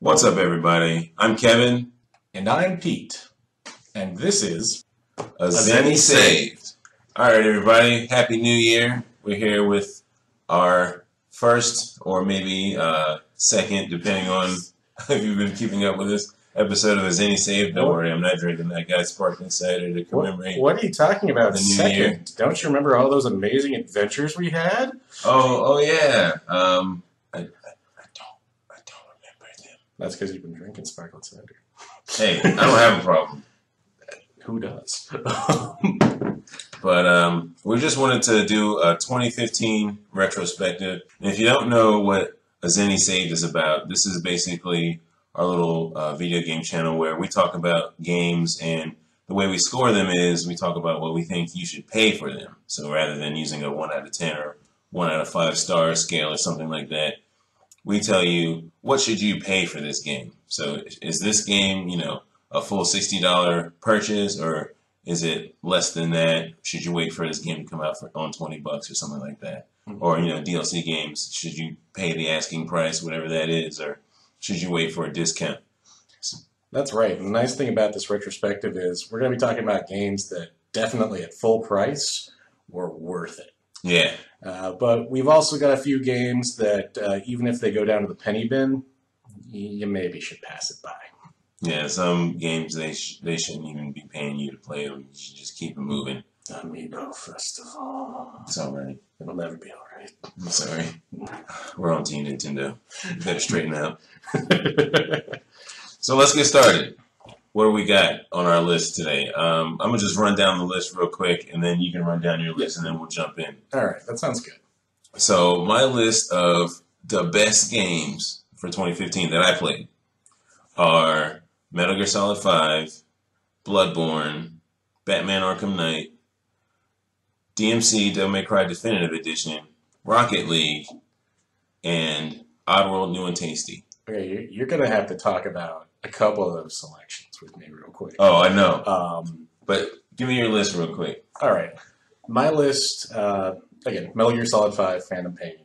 What's up, everybody? I'm Kevin. And I'm Pete. And this is A Zenny Saved. All right, everybody. Happy New Year. We're here with our first or maybe uh, second, depending on if you've been keeping up with this episode of A Zenny Saved. Don't worry, I'm not drinking that guy's sparkling cider to what, commemorate. what are you talking about? The new second? year. Don't you remember all those amazing adventures we had? Oh, oh yeah. Um, I, I, I don't, I don't remember them. That's because you've been drinking sparkling cider. Hey, I don't have a problem. Who does? But um, we just wanted to do a 2015 retrospective. And if you don't know what a Zenny Saved is about, this is basically our little uh, video game channel where we talk about games and the way we score them is we talk about what we think you should pay for them. So rather than using a 1 out of 10 or 1 out of 5 star scale or something like that, we tell you what should you pay for this game. So is this game, you know, a full $60 purchase or is it less than that? Should you wait for this game to come out for on twenty bucks or something like that? Mm-hmm. Or you know, DLC games, should you pay the asking price, whatever that is, or should you wait for a discount? That's right. And the nice thing about this retrospective is we're going to be talking about games that definitely at full price were worth it. Yeah, Uh, but we've also got a few games that, uh, even if they go down to the penny bin, you maybe should pass it by. yeah. Some games they sh- they shouldn't even be paying you to play them. You should just keep them moving. Amiibo Festival. It's all right. It'll never be all right. I'm sorry. We're on Team Nintendo. Better straighten out. So let's get started. What do we got on our list today? Um, I'm gonna just run down the list real quick, and then you can run down your list, and then we'll jump in. all right, that sounds good. So my list of the best games for 2015 that I played are Metal Gear Solid 5, Bloodborne, Batman Arkham Knight, DMC Devil May Cry Definitive Edition, Rocket League, and Oddworld New and Tasty. Okay, you- you're going to have to talk about a couple of those selections with me real quick. Oh, I know, Um, but give me your list real quick. all right, my list uh, again: Metal Gear Solid Five, Phantom Pain,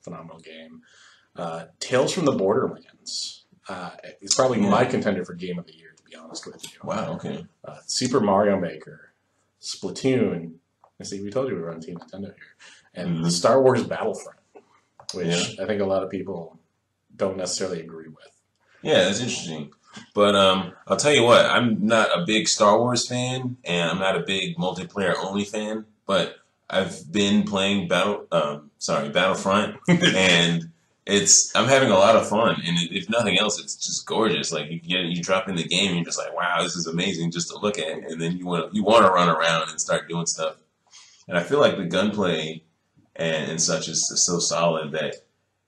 phenomenal game. Uh, Tales from the Borderlands. Uh, it's probably Yeah. my contender for Game of the Year, to be honest with you. Wow, okay. uh, Super Mario Maker, Splatoon. I see, we told you we were on Team Nintendo here, and Mhm. Star Wars Battlefront, which I think a lot of people don't necessarily agree with. Yeah, that's interesting. But um, I'll tell you what, I'm not a big Star Wars fan, and I'm not a big multiplayer only fan. But I've been playing Battle, um, sorry, Battlefront, and it's I'm having a lot of fun. And if nothing else, it's just gorgeous. Like you get you drop in the game, and you're just like, wow, this is amazing just to look at. And then you want you want to run around and start doing stuff. And I feel like the gunplay and, and such is, is so solid that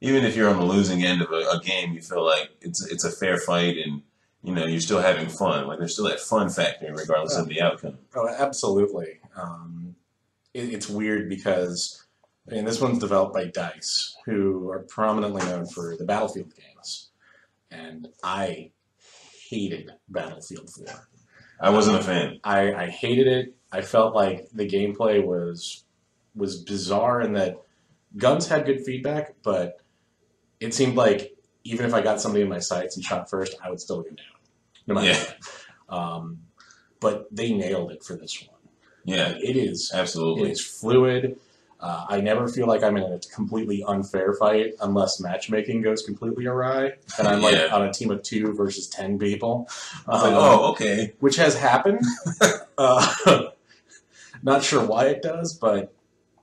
even if you're on the losing end of a, a game, you feel like it's it's a fair fight, and you know you're still having fun. Like there's still that fun factor, regardless of the outcome. Oh, absolutely. Um, it, it's weird because I mean, this one's developed by Dice, who are prominently known for the Battlefield games, and I hated Battlefield 4. I wasn't a fan. I, I hated it. I felt like the gameplay was was bizarre in that guns had good feedback, but it seemed like even if I got somebody in my sights and shot first, I would still go down. No matter Yeah. Um, but they nailed it for this one. Yeah, It is absolutely. It is fluid. Uh, I never feel like I'm in a completely unfair fight unless matchmaking goes completely awry, and I'm like Yeah. on a team of two versus ten people. Was like, Um, oh, okay. which has happened. uh, not sure why it does, but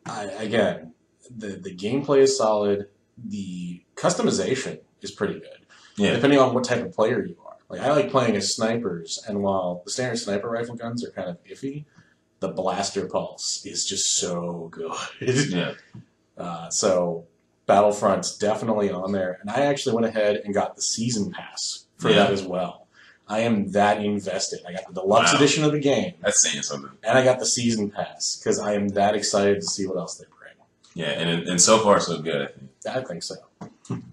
I, again, the the gameplay is solid. The customization is pretty good, Yeah, depending on what type of player you are. Like I like playing as snipers, and while the standard sniper rifle guns are kind of iffy, the blaster pulse is just so good. yeah. Uh, so Battlefront's definitely on there, and I actually went ahead and got the season pass for Yeah. that as well. I am that invested. I got the deluxe Wow. edition of the game, That's saying something. and I got the season pass because I am that excited to see what else they bring. Yeah, and and so far so good. I think. I think so.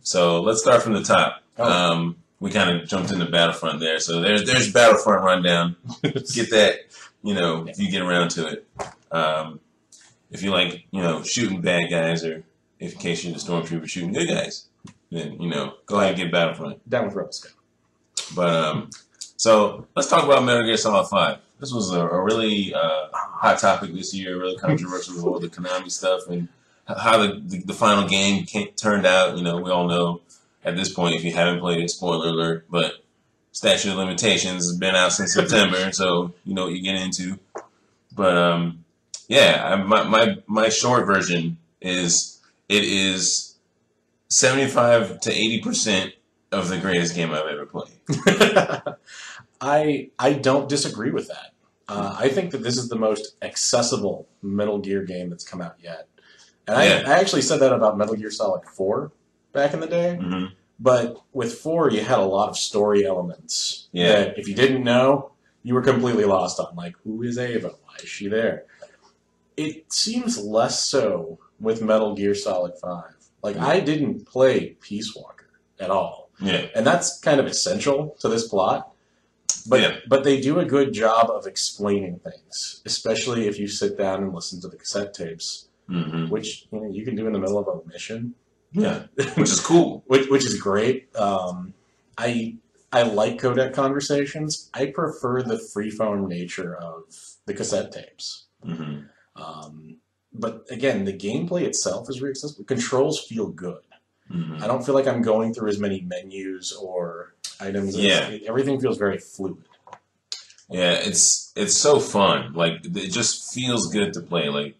So let's start from the top. Oh. Um, we kind of jumped into Battlefront there. So there's there's Battlefront rundown. Get that, you know, if you get around to it. Um, if you like, you know, shooting bad guys, or if in case you're the stormtrooper shooting good guys, then you know, go ahead and get Battlefront. Down with Roscoe. But um, so let's talk about Metal Gear Solid Five. This was a, a really uh, hot topic this year, really controversial with all the Konami stuff and how the, the, the final game came, turned out. You know, we all know at this point, if you haven't played it, spoiler alert, but statute of limitations has been out since September, so you know what you get into. But um, yeah, I, my, my my short version is it is seventy five to eighty percent of the greatest game I've ever played. I I don't disagree with that. Uh, I think that this is the most accessible Metal Gear game that's come out yet. And I, Yeah. I actually said that about Metal Gear Solid 4 back in the day. hmm But with 4, you had a lot of story elements Yeah. that if you didn't know, you were completely lost on. Like, who is EVA? Why is she there? It seems less so with Metal Gear Solid 5. Like, I didn't play Peace Walker at all Yeah, and that's kind of essential to this plot. But Yeah. but they do a good job of explaining things, especially if you sit down and listen to the cassette tapes, hmm which you know you can do in the middle of a mission, yeah, which is cool. which which is great. Um, I I like codec conversations. I prefer the free freeform nature of the cassette tapes. hmm Um, but again, the gameplay itself is very accessible. Controls feel good. hmm I don't feel like I'm going through as many menus or items. as- Yeah. everything feels very fluid. Yeah, it's it's so fun. Like it just feels good to play. Like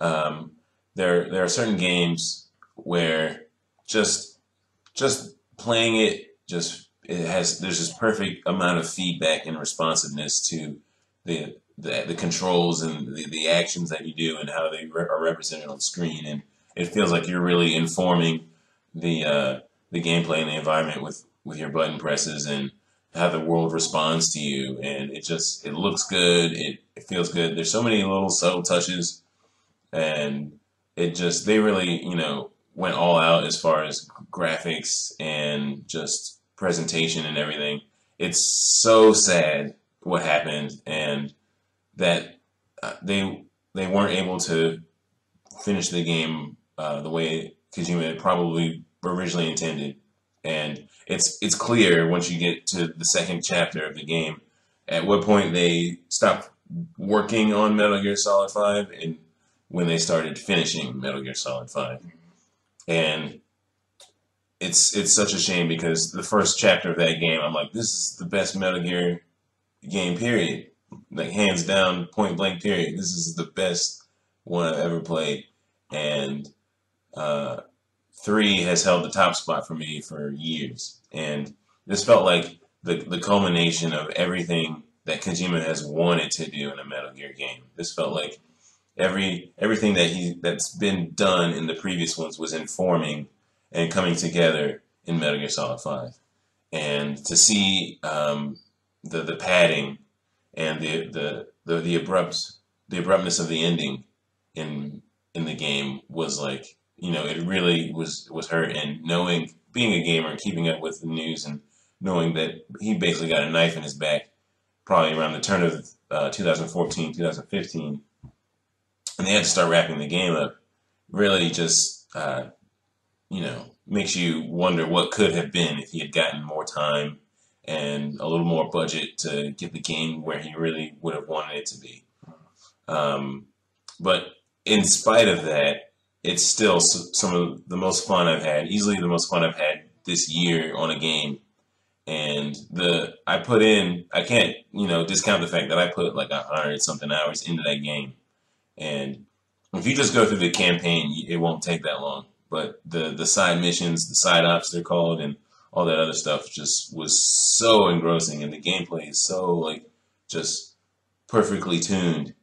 um, there there are certain games where just just playing it just it has there's this perfect amount of feedback and responsiveness to the the, the controls and the, the actions that you do and how they re- are represented on screen. And it feels like you're really informing the uh, the gameplay and the environment with with your button presses and how the world responds to you. And it just it looks good. It, it feels good. There's so many little subtle touches and it just they really you know went all out as far as graphics and just presentation and everything. It's so sad what happened and that uh, they they weren't able to finish the game uh, the way Kojima probably originally intended. And it's it's clear once you get to the second chapter of the game at what point they stopped working on Metal Gear Solid 5 and when they started finishing Metal Gear Solid 5 and it's it's such a shame because the first chapter of that game I'm like this is the best Metal Gear game period. Like hands down point blank period. This is the best one I've ever played. And uh three has held the top spot for me for years, and this felt like the the culmination of everything that Kojima has wanted to do in a Metal Gear game. This felt like every everything that he that's been done in the previous ones was informing and coming together in Metal Gear Solid Five, and to see um, the the padding and the the the, the abrupt the abruptness of the ending in in the game was like you know, it really was was hurt. And knowing, being a gamer and keeping up with the news and knowing that he basically got a knife in his back, probably around the turn of uh, 2014, 2015, and they had to start wrapping the game up, really just, uh, you know, makes you wonder what could have been if he had gotten more time and a little more budget to get the game where he really would have wanted it to be. Um, but in spite of that, it's still some of the most fun I've had, easily the most fun I've had this year on a game. And the I put in, I can't, you know, discount the fact that I put like a hundred something hours into that game. And if you just go through the campaign, it won't take that long. But the the side missions, the side ops they're called, and all that other stuff just was so engrossing, and the gameplay is so like just perfectly tuned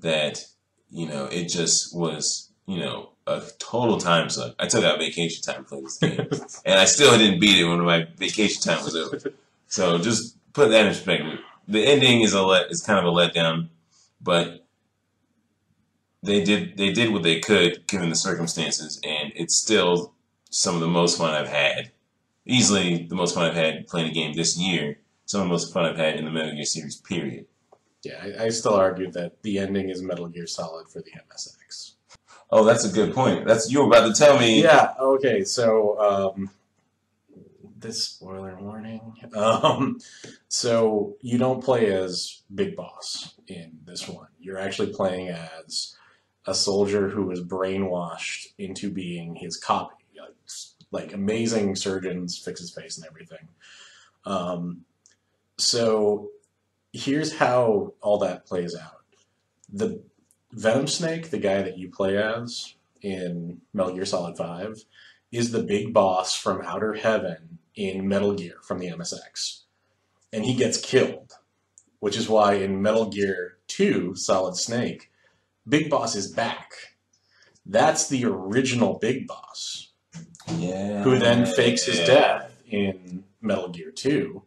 that you know it just was you know a total time suck. I took out vacation time to play this game, and I still didn't beat it when my vacation time was over. So just put that in perspective. The ending is a let is kind of a letdown, but they did they did what they could given the circumstances, and it's still some of the most fun I've had. Easily the most fun I've had playing a game this year. Some of the most fun I've had in the Metal Gear series. Period. Yeah, I, I still argue that the ending is Metal Gear Solid for the MSX. Oh, that's a good point. That's you were about to tell me. Yeah. Okay. So um, this spoiler warning. Um, so you don't play as Big Boss in this one. You're actually playing as a soldier who was brainwashed into being his copy. Like, amazing surgeons fix his face and everything. Um, so here's how all that plays out. The Venom Snake, the guy that you play as in Metal Gear Solid 5, is the big boss from Outer Heaven in Metal Gear from the MSX. And he gets killed, which is why in Metal Gear 2 Solid Snake, Big Boss is back. That's the original Big Boss, Yeah. who then fakes his death in Metal Gear 2.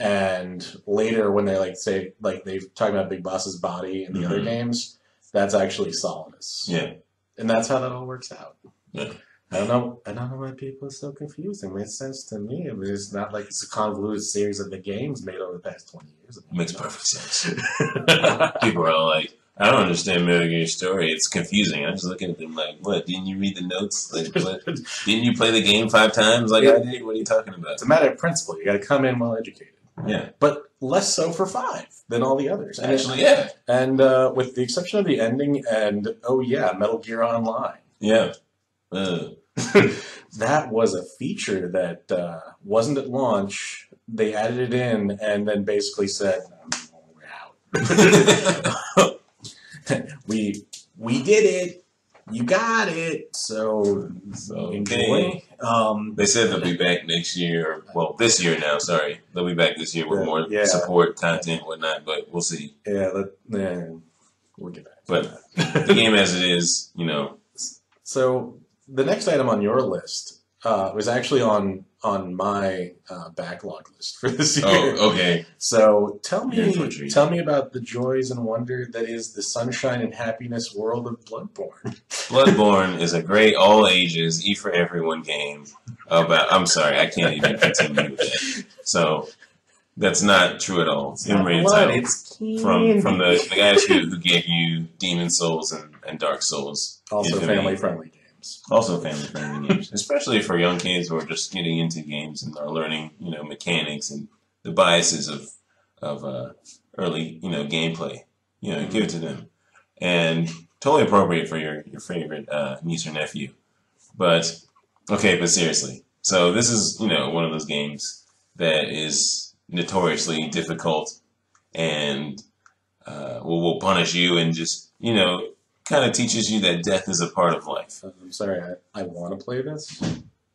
And later, when they like say like they've talking about Big Boss's body in the other Mhm. games, that's actually Solidus, Yeah. and that's how that all works out. Yeah. I don't know. I don't know why people are so confused. It makes sense to me. I mean, it's not like it's a convoluted series of the games made over the past twenty years. Makes perfect sense. People are all like, I don't understand Metal Gear's story. It's confusing. I'm just looking at them like, what? Didn't you read the notes? Like, what? Didn't you play the game five times like I did? What are you talking about? it's a matter of principle. You got to come in well educated, Yeah. but less so for five than all the others. And Actually, yeah. and uh, with the exception of the ending and oh yeah, Metal Gear Online. Yeah. Uh, that was a feature that uh, wasn't at launch. They added it in and then basically said, "We're out." we we did it. You got it. So So, enjoy. okay. Um, They said they'll be back next year. Well, this year now. Sorry, they'll be back this year with Yeah, more yeah. support, content, whatnot. But we'll see. yeah, that, yeah, we'll get back. But the game as it is, you know, So the next item on your list uh, was actually on on my uh, backlog list for this year. oh, okay. So tell You're in for a me, tell me about the joys and wonder that is the sunshine and happiness world of Bloodborne. Bloodborne is a great all ages, E for everyone game about. I'm sorry, I can't even continue with that. So that's not true at all. It's M-rated What? title It's from from the, the guys who, who gave you Demon Souls and, and Dark Souls. also Infinity. family friendly games. Also family friendly games, especially for young kids who are just getting into games and are learning, you know, mechanics and the biases of of uh, early, you know, gameplay. You know, give it to them, and totally appropriate for your your favorite uh, niece or nephew. But okay, but seriously, so this is you know one of those games that is notoriously difficult and uh, will will punish you and just you know kind of teaches you that death is a part of life. Uh, I'm sorry, I, I want to play this.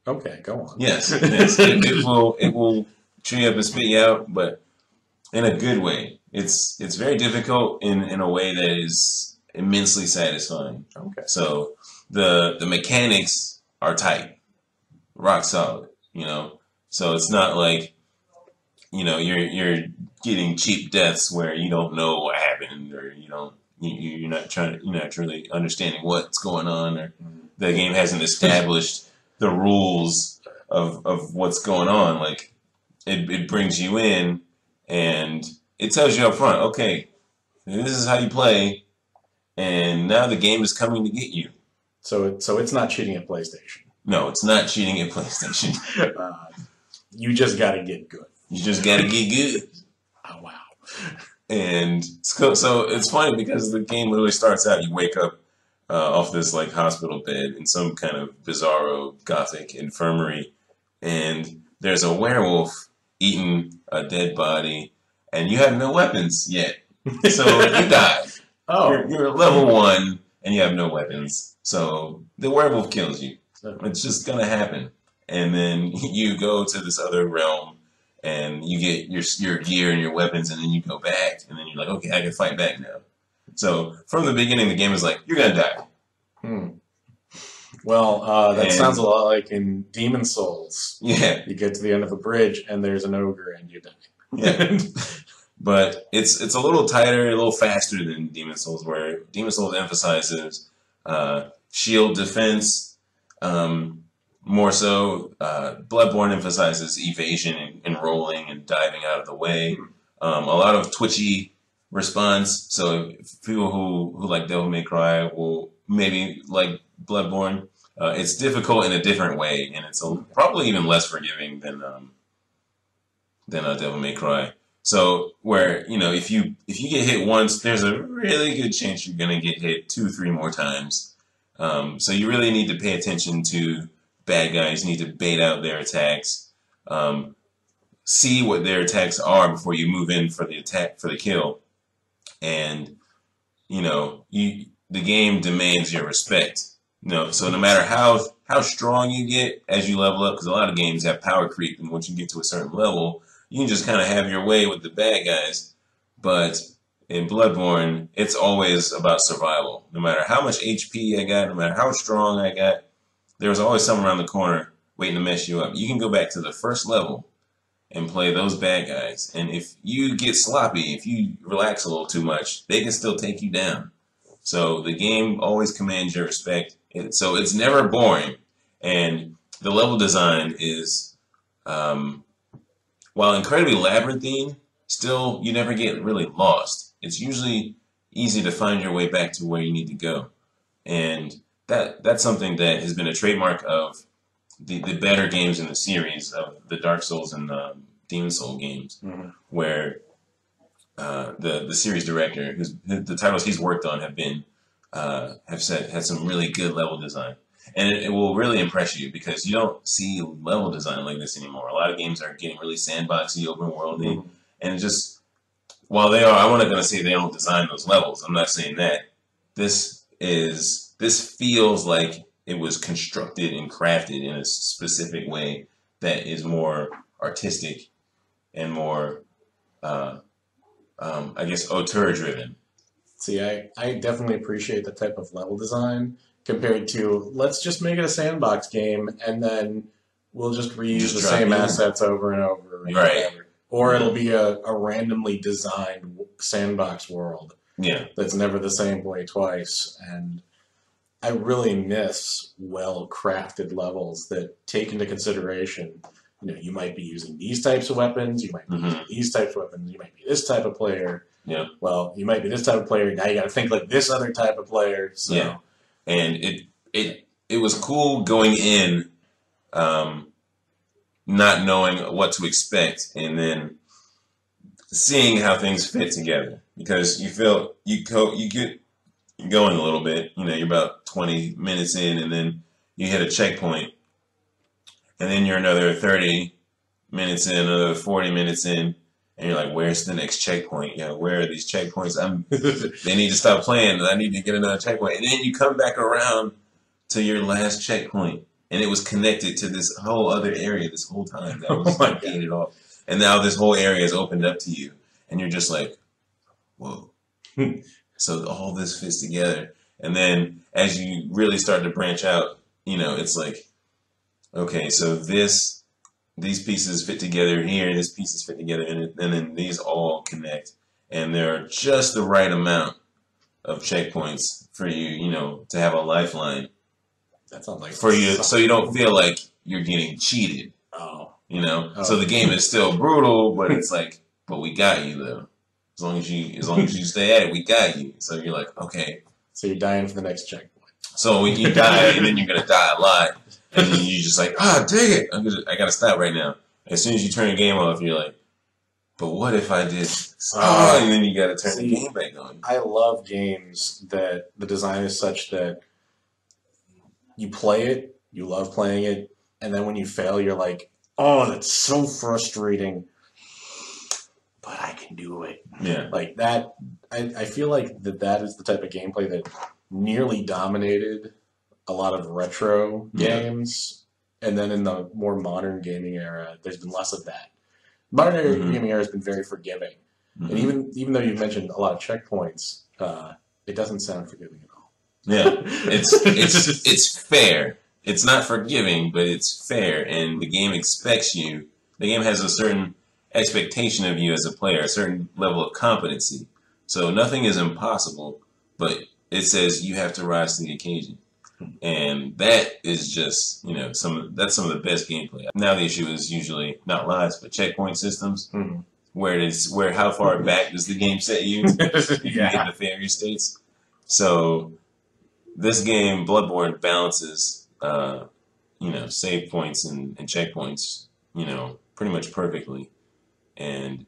Okay, go on. Yes, yes. It, it will it will chew you up and spit you out, but in a good way. It's it's very difficult in, in a way that is immensely satisfying. Okay. So the the mechanics are tight, rock solid. You know, so it's not like you know you're you're getting cheap deaths where you don't know what happened or you don't you, you're not trying to you're not really understanding what's going on or the game hasn't established the rules of of what's going on. Like it it brings you in and it tells you up front, okay, this is how you play, and now the game is coming to get you. So it, so it's not cheating at PlayStation. No, it's not cheating at PlayStation. Uh, you just got to get good. You just gotta get good. Oh wow. And so, so it's funny because the game literally starts out. You wake up uh, off this like hospital bed in some kind of bizarro gothic infirmary, and there's a werewolf eating a dead body, and you have no weapons yet. So you die. Oh, You're, you're level one, and you have no weapons. So the werewolf kills you. It's just gonna happen. And then you go to this other realm and you get your your gear and your weapons and then you go back and then you're like, okay, I can fight back now. So from the beginning the game is like, you're gonna die. Hmm. Well, uh, that And- sounds a lot like in Demon Souls. Yeah. You get to the end of a bridge and there's an ogre and you die. Yeah. But it's it's a little tighter, a little faster than Demon Souls, where Demon Souls emphasizes uh, shield defense um, more so. Uh, Bloodborne emphasizes evasion and, and rolling and diving out of the way. Um, a lot of twitchy response. So people who who like Devil May Cry will maybe like Bloodborne. uh, it's difficult in a different way, and it's a, probably even less forgiving than um, than a Devil May Cry. So where you know if you if you get hit once, there's a really good chance you're gonna get hit two, three more times. Um, so you really need to pay attention to bad guys. Need to bait out their attacks. Um, see what their attacks are before you move in for the attack for the kill. And you know, you the game demands your respect. You know, so no matter how how strong you get as you level up, because a lot of games have power creep, and once you get to a certain level, you can just kind of have your way with the bad guys. But in Bloodborne, it's always about survival. No matter how much HP I got, no matter how strong I got, there's always someone around the corner waiting to mess you up. You can go back to the first level and play those bad guys. And if you get sloppy, if you relax a little too much, they can still take you down. So the game always commands your respect. So it's never boring. And the level design is, um, while incredibly labyrinthine, still you never get really lost. It's usually easy to find your way back to where you need to go. And that that's something that has been a trademark of the, the better games in the series of the Dark Souls and the Demon Soul games, Mhm. where uh, the the series director, who's, the titles he's worked on have been uh, have said had some really good level design, and it, it will really impress you because you don't see level design like this anymore. A lot of games are getting really sandboxy, open worldy, Mhm. and just while they are, I'm not going to say they don't design those levels. I'm not saying that. This is this feels like it was constructed and crafted in a specific way that is more artistic and more, uh, um, I guess, auteur driven. See, I, I definitely appreciate that type of level design compared to let's just make it a sandbox game and then we'll just reuse Just the same in. assets over and over. and Right. whatever. Or it'll be a, a randomly designed sandbox world Yeah, that's never the same way twice. And I really miss well crafted levels that take into consideration, you know, you might be using these types of weapons, you might be Mhm. using these types of weapons, you might be this type of player. Yeah. Well, you might be this type of player, now you gotta think like this other type of player. So Yeah. and it it it was cool going in, um, not knowing what to expect, and then seeing how things fit together because you feel you go you get going a little bit. You know, you're about 20 minutes in, and then you hit a checkpoint, and then you're another 30 minutes in, another 40 minutes in, and you're like, "Where's the next checkpoint? Yeah, where are these checkpoints? I'm they need to stop playing. I need to get another checkpoint. And then you come back around to your last checkpoint, and it was connected to this whole other area this whole time that was Oh like, gated off. And now this whole area is opened up to you, and you're just like, whoa. so all this fits together. And then as you really start to branch out, you know, it's like, okay, so this, these pieces fit together here, these pieces fit together, and, and then these all connect and there are just the right amount of checkpoints for you, you know, to have a lifeline that sounds like for you, so you don't feel like you're getting cheated, Oh. you know. Oh. So the game is still brutal, but it's like, but we got you though. As long as you, as long as you stay at it, we got you. So you're like, okay. So you're dying for the next checkpoint. So when you die, and then you're gonna die a lot, and then you just like, ah, dang it, I'm gonna, I gotta stop right now. As soon as you turn the game off, you're like, but what if I did? Oh, and then you gotta turn the game back on. I love games that the design is such that you play it, you love playing it, and then when you fail, you're like, oh, that's so frustrating. But I can do it. Yeah. Like that, I, I feel like that that is the type of gameplay that nearly dominated a lot of retro Yeah. games. And then in the more modern gaming era, there's been less of that. Modern Mhm. gaming era has been very forgiving. Mhm. And even even though you've mentioned a lot of checkpoints, uh, it doesn't sound forgiving at all. Yeah, it's it's it's fair. It's not forgiving, but it's fair, and the game expects you. The game has a certain expectation of you as a player, a certain level of competency. So nothing is impossible, but it says you have to rise to the occasion, and that is just you know some that's some of the best gameplay. Now the issue is usually not lives, but checkpoint systems. Mhm. Where it is where how far back does the game set you? if you yeah. get into failure states. So this game, Bloodborne, balances uh, you know, save points and, and checkpoints, you know, pretty much perfectly. And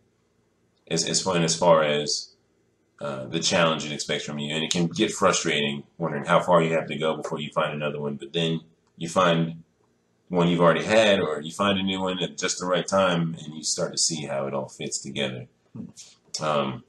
it's, it's fun as far as uh, the challenge it expects from you. And it can get frustrating wondering how far you have to go before you find another one. But then you find one you've already had, or you find a new one at just the right time, and you start to see how it all fits together. Um,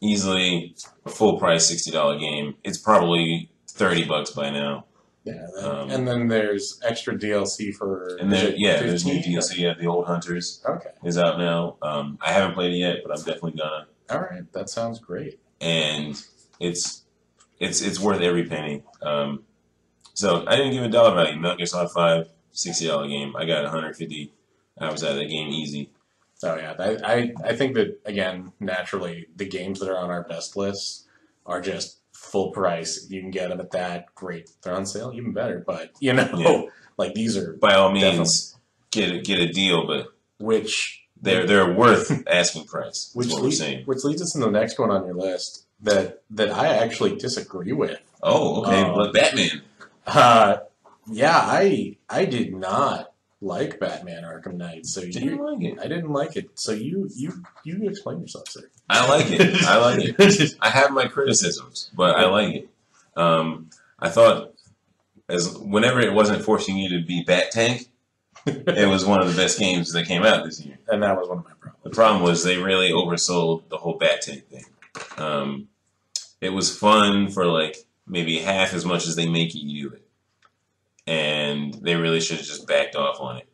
easily a full price sixty dollar game. It's probably thirty bucks by now. Yeah, Um, and then there's extra DLC for. And there, yeah, there's new DLC. Yeah, the Old Hunters Okay, is out now. Um, I haven't played it yet, but I'm definitely gonna. all right, that sounds great. And it's it's it's worth every penny. Um, so I didn't give a dollar value. Metal Gear Solid Five, sixty dollar game. I got 150 hours out of that game easy. Oh yeah, I, I I think that again, naturally, the games that are on our best list are just full price. If you can get them at that, great. If they're on sale, even better. But you know, Yeah. like these are By all means, get a, get a deal, but which they're they're worth asking price. which That's what we're leads, which leads us to the next one on your list that that I actually disagree with. Oh, okay. Um, but Batman. Uh, yeah, I I did not like Batman Arkham Knight. So Didn't you, like it. I didn't like it. So you you you explain yourself, sir. I like it. I like it. I have my criticisms, but I like it. Um, I thought as whenever it wasn't forcing you to be Bat Tank, it was one of the best games that came out this year. and that was one of my problems. The problem was they really oversold the whole Bat Tank thing. Um, it was fun for like maybe half as much as they make you do it, and they really should have just backed off on it.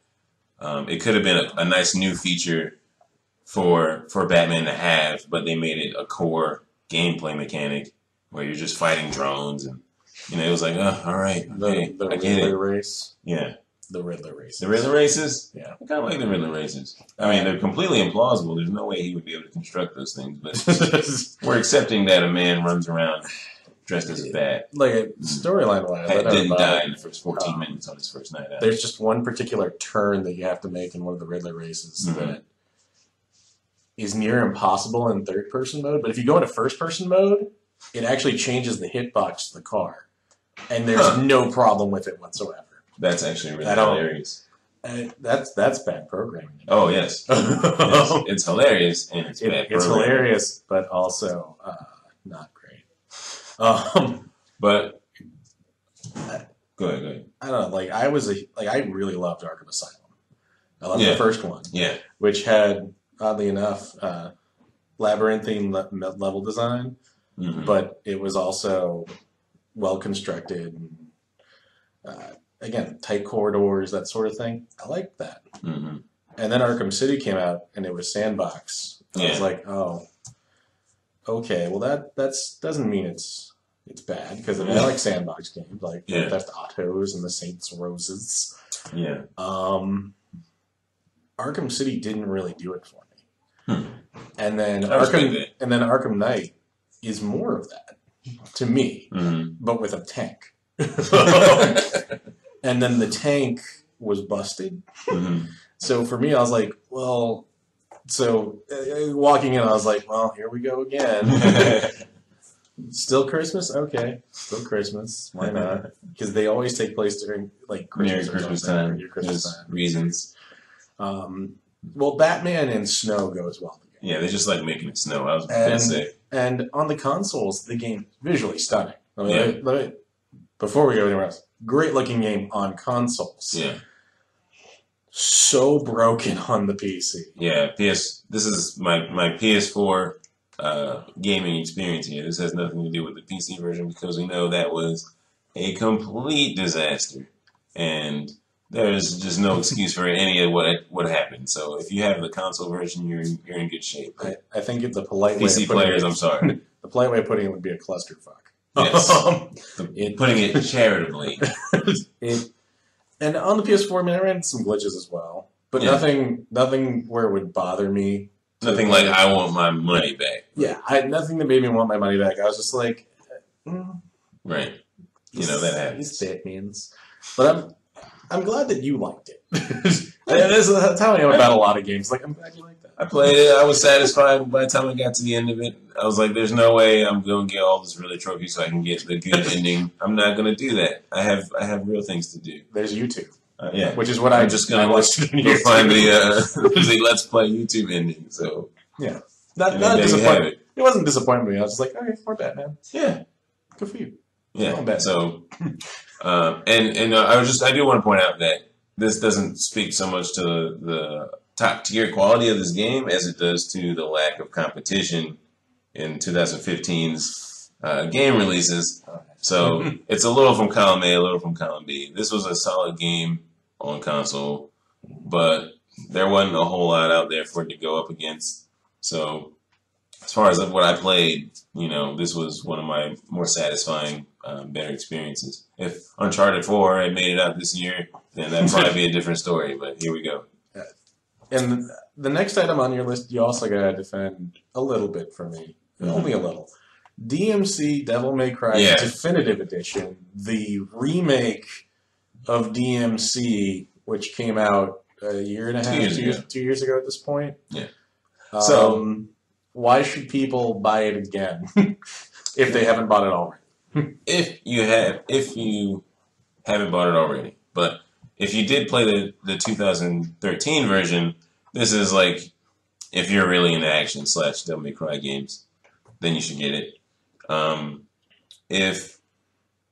Um, it could have been a, a nice new feature for for Batman to have, but they made it a core gameplay mechanic where you're just fighting drones and you know it was like, oh, all right, The, okay, the I get Riddler it. race. Yeah, The Riddler race. the Riddler races. Yeah. I kind of like the Riddler races. I mean, they're completely implausible. There's no way he would be able to construct those things, but we're accepting that a man runs around dressed as a bat. like a storyline wise, never didn't die in the first 14 Um, minutes on his first night out. There's just one particular turn that you have to make in one of the Riddler races Mhm. that is near impossible in third person mode. But if you go into first person mode, it actually changes the hitbox to the car, and there's Huh. no problem with it whatsoever. That's actually really hilarious. Uh, that's that's bad programming. Oh, yes. Yes, it's hilarious and it's It- bad. it's hilarious, but also uh, not great. Um, But go ahead, go ahead. I don't know. Like I was a like I really loved Arkham Asylum. I loved Yeah. the first one, Yeah. which had oddly enough uh, labyrinthine le- level design, Mhm. but it was also well constructed. And, uh, again, tight corridors, that sort of thing. I liked that. Mhm. And then Arkham City came out, and it was sandbox. I was like, oh, okay. Well, that that's doesn't mean it's it's bad because I, mean, I like sandbox games like Yeah. Theft Autos and the Saints Roses. Yeah. Um, Arkham City didn't really do it for me. Hmm. And then Arkham and then Arkham Knight is more of that to me, Mhm. but with a tank. and then the tank was busted. Mhm. So for me, I was like, well, so uh, walking in, I was like, well, here we go again. Still Christmas? Okay, still Christmas. Why not? Because they always take place during like Christmas, Christmas time. Your Christmas There's time. reasons. Um, well, Batman and snow goes well together. Yeah, they just like making it snow. I was And- gonna say. And on the consoles, the game visually stunning. I mean, Yeah. let let me- before we go anywhere else, great looking game on consoles. Yeah. So broken on the PC. Yeah, PS. This is my my PS4 uh, gaming experience here. This has nothing to do with the PC version because we know that was a complete disaster, and there's just no excuse for any of what what happened. So if you have the console version, you're in, you're in good shape. I, I think the polite way PC of putting players, it, I'm sorry. the polite way of putting it would be a clusterfuck. Yes. Um, The- It- putting it charitably. it, and on the PS4, I mean, I ran some glitches as well, but Yeah. nothing, nothing where it would bother me. Nothing like I want my money back. Yeah, I had nothing that made me want my money back. I was just like, mm, Right. You know that happens. These Batmans. But I'm, I'm glad that you liked it. That's, how I am about a lot of games. Like, I'm glad you liked. I played it. I was satisfied by the time I got to the end of it. I was like, "There's no way I'm going to get all this Riddler trophy so I can get the good ending. I'm not going to do that. I have I have real things to do." There's YouTube, Uh, yeah, which is what I'm I just gonna I watched it on go YouTube. find the uh, the Let's Play YouTube ending. So yeah, not, not disappointing. it. It wasn't disappointing me. I was just like, okay, more Batman. Yeah, Good for you. yeah. So, um, and and uh, I was just I do want to point out that this doesn't speak so much to the top tier quality of this game as it does to the lack of competition in 2015's uh, game releases. So it's a little from column A, a little from column B. This was a solid game on console, but there wasn't a whole lot out there for it to go up against. So as far as what I played, you know, this was one of my more satisfying, um, better experiences. If Uncharted 4 had made it out this year, then that'd probably be a different story. But here we go. And the next item on your list, you also got to defend a little bit for me, Mhm. only a little. DMC Devil May Cry Yeah. Definitive Edition, the remake of DMC, which came out a year and a Two half, years two, years, ago. two years ago at this point. Yeah. Um, So- why should people buy it again if they haven't bought it already? If you have, if you haven't bought it already, but if you did play the the 2013 version, this is like if you're really into action slash Devil May Cry games, then you should get it. Um, if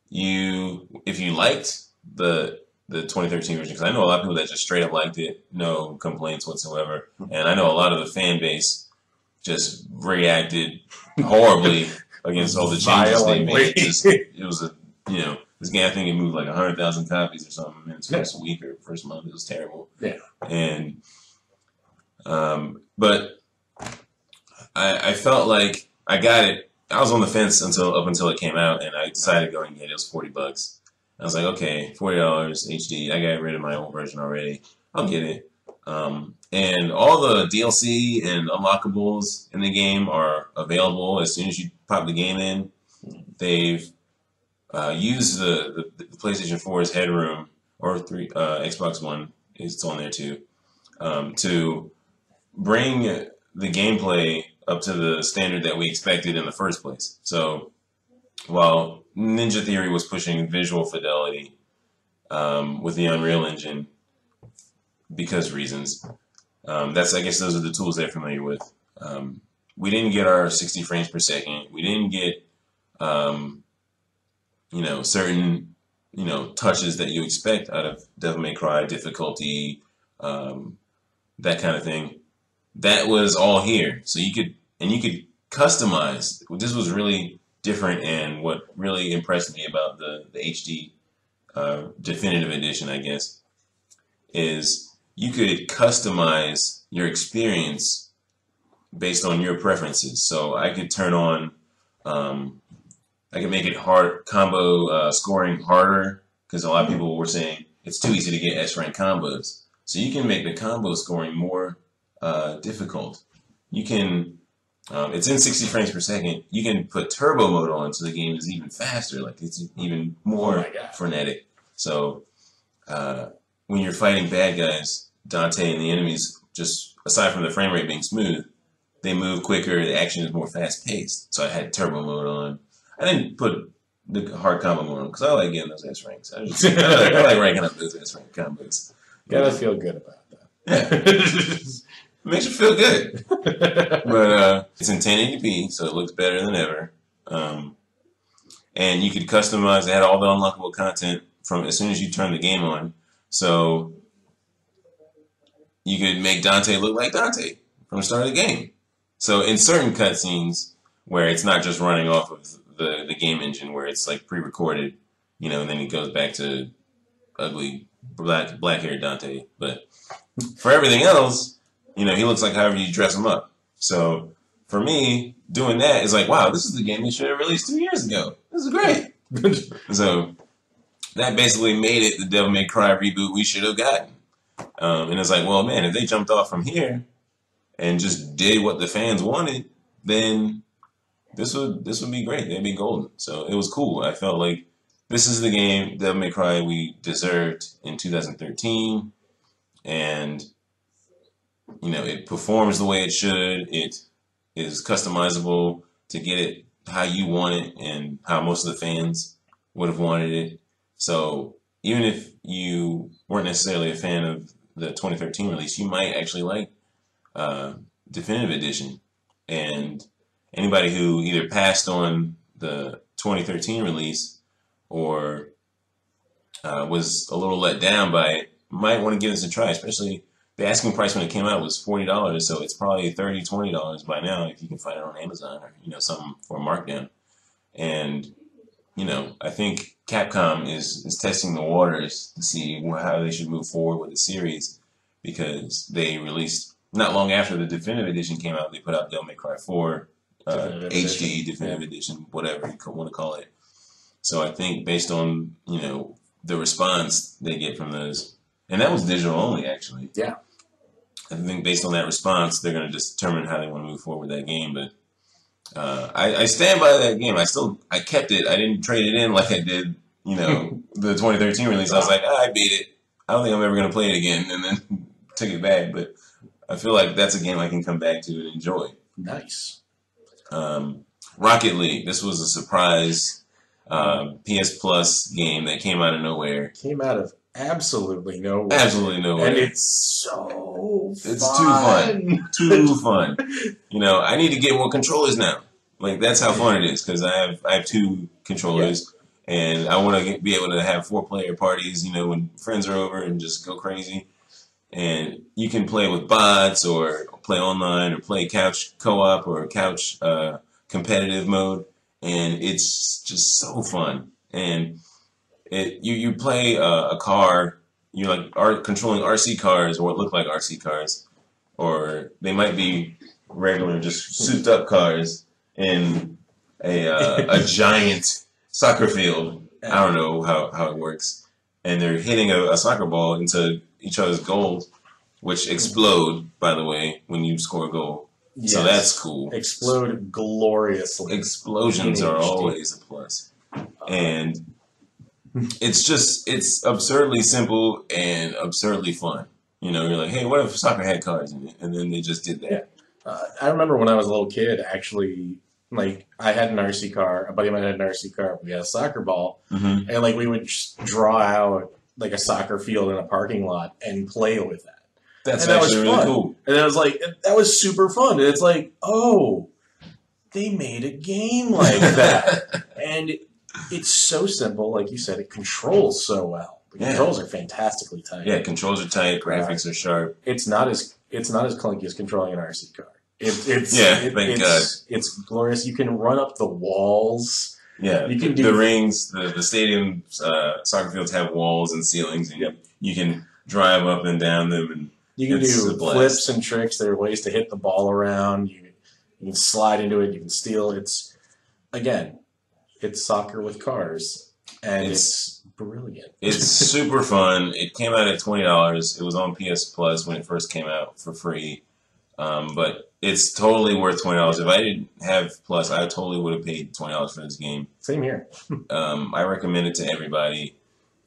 you if you liked the the 2013 version, because I know a lot of people that just straight up liked it, no complaints whatsoever, and I know a lot of the fan base just reacted horribly against all the changes they made. Just, it was a you know this game I think it moved like hundred thousand copies or something in its Yeah. first week or first month. It was terrible. Yeah. and um, but I, I felt like I got it. I was on the fence until up until it came out, and I decided to go and get it. It was forty bucks. I was like, okay, forty dollars HD. I got rid of my old version already. I'll get it. Um, and all the DLC and unlockables in the game are available as soon as you pop the game in. They've uh, used the, the, the PlayStation 4's headroom or three uh, Xbox One. It's on there too um, to bring the gameplay up to the standard that we expected in the first place. So while Ninja Theory was pushing visual fidelity um, with the Unreal Engine because reasons, um, that's I guess those are the tools they're familiar with. Um, we didn't get our 60 frames per second. We didn't get um, you know certain you know touches that you expect out of Devil May Cry difficulty, um, that kind of thing. That was all here, so you could and you could customize. This was really different, and what really impressed me about the the HD uh, definitive edition, I guess, is you could customize your experience based on your preferences. So I could turn on, um, I could make it hard combo uh, scoring harder because a lot of people were saying it's too easy to get S rank combos. So you can make the combo scoring more uh, difficult. You can, um, it's in 60 frames per second. You can put turbo mode on so the game is even faster, like it's even more Oh frenetic. So uh, when you're fighting bad guys, Dante and the enemies, just aside from the frame rate being smooth, they move quicker. The action is more fast paced. So I had turbo mode on. I didn't put the hard combo mode on because I like getting those S ranks. I, just, I, like, I like ranking up those S rank combos. Gotta feel good about Yeah, it makes you feel good. But uh, it's in 1080p, so it looks better than ever. Um, and you could customize. It had all the unlockable content from as soon as you turn the game on. So you could make Dante look like Dante from the start of the game. So in certain cutscenes where it's not just running off of the, the game engine, where it's like pre-recorded, you know, and then it goes back to ugly black black haired Dante. But for everything else, you know, he looks like however you dress him up. So for me, doing that is like, wow, this is the game they should have released two years ago. This is great. So that basically made it the Devil May Cry reboot we should have gotten. Um, and it's like, well, man, if they jumped off from here and just did what the fans wanted, then this would this would be great. They'd be golden. So it was cool. I felt like this is the game Devil May Cry we deserved in 2013, and you know, it performs the way it should. It is customizable to get it how you want it and how most of the fans would have wanted it. So even if you weren't necessarily a fan of the 2013 release, you might actually like uh, Definitive Edition. And anybody who either passed on the 2013 release or uh, was a little let down by it might want to give this a try, especially the asking price when it came out was forty dollars, so it's probably 30 20 dollars by now if you can find it on Amazon or you know something for markdown. And you know, I think Capcom is is testing the waters to see how they should move forward with the series because they released not long after the definitive edition came out, they put out Devil May Cry 4 uh, Definitive HD Edition. definitive edition, whatever you want to call it. So I think based on you know the response they get from those, and that was digital only actually. Yeah. I think based on that response, they're going to just determine how they want to move forward with that game. But uh, I, I stand by that game. I still I kept it. I didn't trade it in like I did, you know, the 2013 release. I was like, ah, I beat it. I don't think I'm ever going to play it again, and then took it back. But I feel like that's a game I can come back to and enjoy. Nice. Um, Rocket League. This was a surprise uh, PS Plus game that came out of nowhere. Came out of absolutely nowhere. Absolutely nowhere. And it's so It's too fun. too fun. You know, I need to get more controllers now. Like that's how fun it is because I have I have two controllers, and I want to be able to have four player parties. You know, when friends are over and just go crazy, and you can play with bots or play online or play couch co op or couch uh, competitive mode, and it's just so fun. And it you you play a, a car. You're like are controlling RC cars or what look like RC cars, or they might be regular, just souped up cars in a uh, a giant soccer field. I don't know how, how it works, and they're hitting a, a soccer ball into each other's goals, which explode. By the way, when you score a goal, so that's cool. explode gloriously. Explosions are always a plus, and it's just it's absurdly simple and absurdly fun. You know, you're like, hey, what if soccer had cars in it? And then they just did that. Uh, I remember when I was a little kid, actually, like I had an RC car. A buddy of mine had an RC car. We had a soccer ball, hmm and like we would just draw out like a soccer field in a parking lot and play with that. That's And that was actually really fun. cool. And it was like that was super fun. And it's like, oh, they made a game like that, and it's so simple. Like you said, it controls so well. The Yeah. controls are fantastically tight. Yeah, controls are tight, graphics are sharp. it's not as it's not as clunky as controlling an RC car. It, it's Yeah, it- thank it's, It's glorious. You can run up the walls. Yeah, You can do- the rings, the the stadium uh, soccer fields have walls and ceilings, and you, you can drive up and down them. And You can do flips and tricks. There are ways to hit the ball around. You, you can slide into it. You can steal. It's again, it's soccer with cars, and It's- it's, brilliant. it's super fun. It came out at twenty dollars. It was on PS Plus when it first came out for free, um, but it's totally worth twenty dollars. If I didn't have Plus, I totally would have paid twenty dollars for this game. Same here. Um, I recommend it to everybody.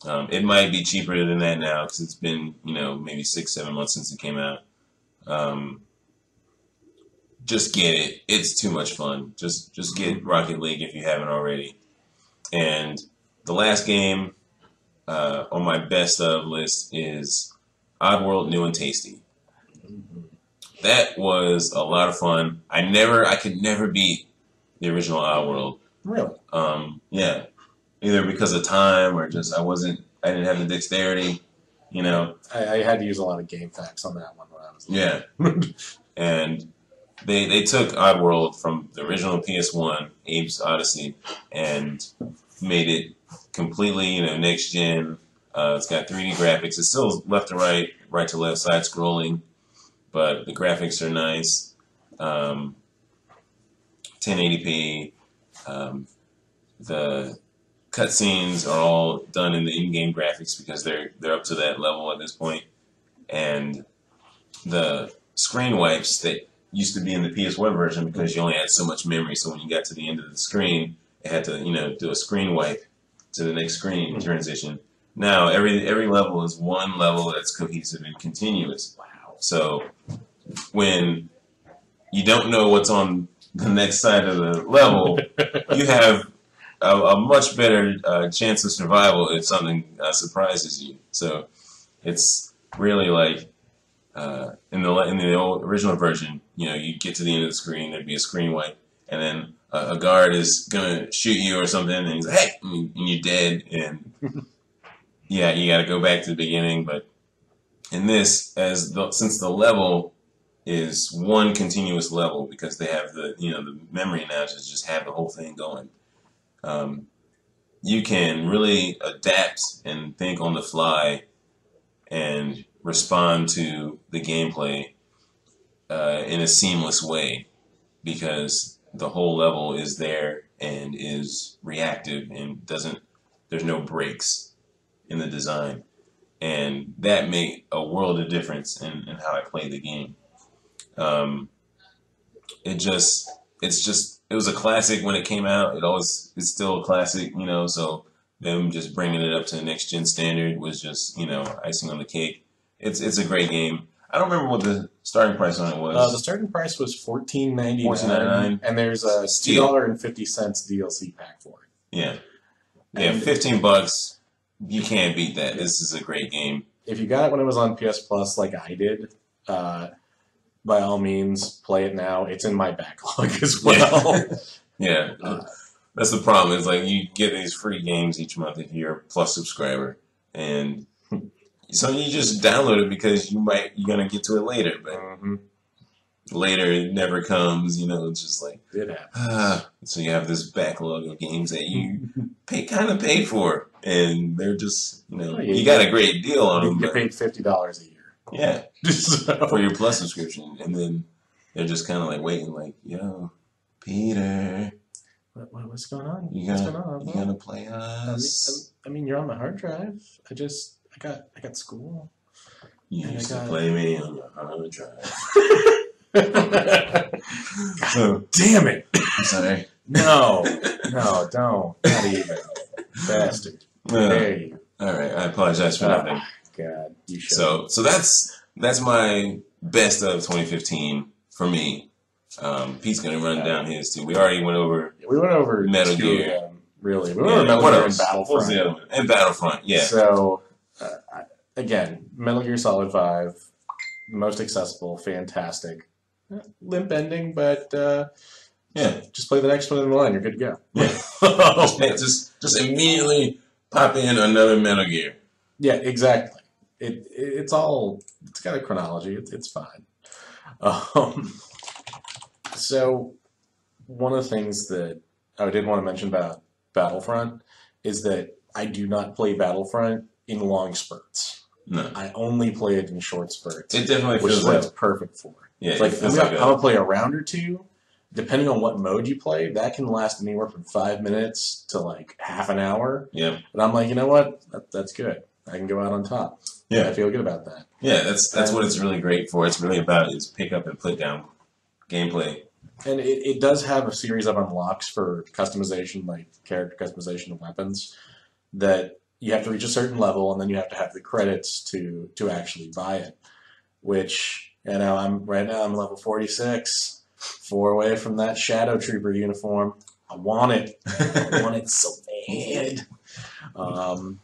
Um, it might be cheaper than that now because it's been you know maybe six seven months since it came out. Um, just get it. It's too much fun. Just just get Rocket League if you haven't already. And the last game uh, on my best of list is Oddworld New 'n' Tasty. That was a lot of fun. I never, I could never beat the original Oddworld. Really, Um, yeah, either because of time or just I wasn't, I didn't have the dexterity, you know. I, I had to use a lot of GameFAQs on that one when I was. Yeah, and they they took Oddworld from the original PS1, Abe's Oddysee, and made it completely, you know, next gen. Uh, it's got 3D graphics. It's still left to right, right to left, side scrolling, but the graphics are nice. Um, 1080p. Um, the cutscenes are all done in the in-game graphics because they're they're up to that level at this point, and the screen wipes that used to be in the PS1 version because you only had so much memory. So when you got to the end of the screen, it had to you know do a screen wipe to the next screen Mhm. transition. Now every every level is one level that's cohesive and continuous. Wow. So when you don't know what's on the next side of the level, you have a, a much better uh, chance of survival if something uh, surprises you. So it's really like uh, in the in the old original version, you know, you get to the end of the screen, there'd be a screen wipe, and then a, a guard is gonna shoot you or something, and he's like, "Hey," and you're dead, and yeah, you got to go back to the beginning. But in this, as the, since the level is one continuous level because they have the you know the memory now to just have the whole thing going. Um, you can really adapt and think on the fly and respond to the gameplay uh, in a seamless way because the whole level is there and is reactive and doesn't there's no breaks in the design and that made a world of difference in, in how I play the game. Um, it just it's just it was a classic when it came out. It always it's still a classic, you know. So them just bringing it up to the next gen standard was just you know icing on the cake. It's it's a great game. I don't remember what the starting price on it was. Uh, the starting price was fourteen ninety $14.99. and there's a two dollar and fifty DLC pack for it. yeah, yeah, And fifteen bucks. You can't beat that. This is a great game. if you got it when it was on PS Plus, like I did, uh, by all means, play it now. It's in my backlog as well. Yeah, Uh, that's the problem. Is like you get these free games each month if you're a Plus subscriber, and so you just download it because you might you're gonna get to it later, but mhm, later it never comes. You know, it's just like it happened. ah. So you have this backlog of games that you pay kind of paid for, and they're just you know Oh, yeah, you you got get- a great deal on You them, but paid fifty dollars a year. yeah, So- for your Plus subscription, and then they're just kind of like waiting, like yo, Peter, What, what, what's going on? you what's gonna going on? you Well, gonna play I mean, us? I mean, you're on the hard drive. I just, I got, I got school. You used to play me on the hard drive. So, damn it! I'm sorry. No, no, don't. Not even. Bastard. There you all right, I apologize for go. nothing. God, you should. So, so that's that's my best of 2015 for me. Um, Pete's gonna run down his too. We already went over. we went over Metal two Gear. them, really. We went Yeah, over Metal Gear and Battlefront. the other one? And Battlefront. Yeah. So, uh, again, Metal Gear Solid 5, most accessible, fantastic. Limp ending, but uh, Yeah. just play the next one in the line. You're good to go. Yeah. just, just just immediately pop in another Metal Gear. Yeah, exactly. It, it it's all it's got a chronology. It's it's fine. Um, so one of the things that I did want to mention about Battlefront is that I do not play Battlefront in long spurts. No, I only play it in short spurts, it definitely which feels is what like it's perfect for. yeah. It's like it I'm gonna, like I'm a, gonna play a round or two. Depending on what mode you play, that can last anywhere from five minutes to like half an hour. yeah, But I'm like, you know what? That, that's good. I can go out on top. Yeah, I feel good about that. yeah. That's that's what it's really great for. It's really about is pick up and put down gameplay. And it, it does have a series of unlocks for customization, like character customization of weapons, that you have to reach a certain level, and then you have to have the credits to to actually buy it. Which you know, I'm right now I'm level 46, four away from that Shadow Trooper uniform. I want it. I want it so bad. Um,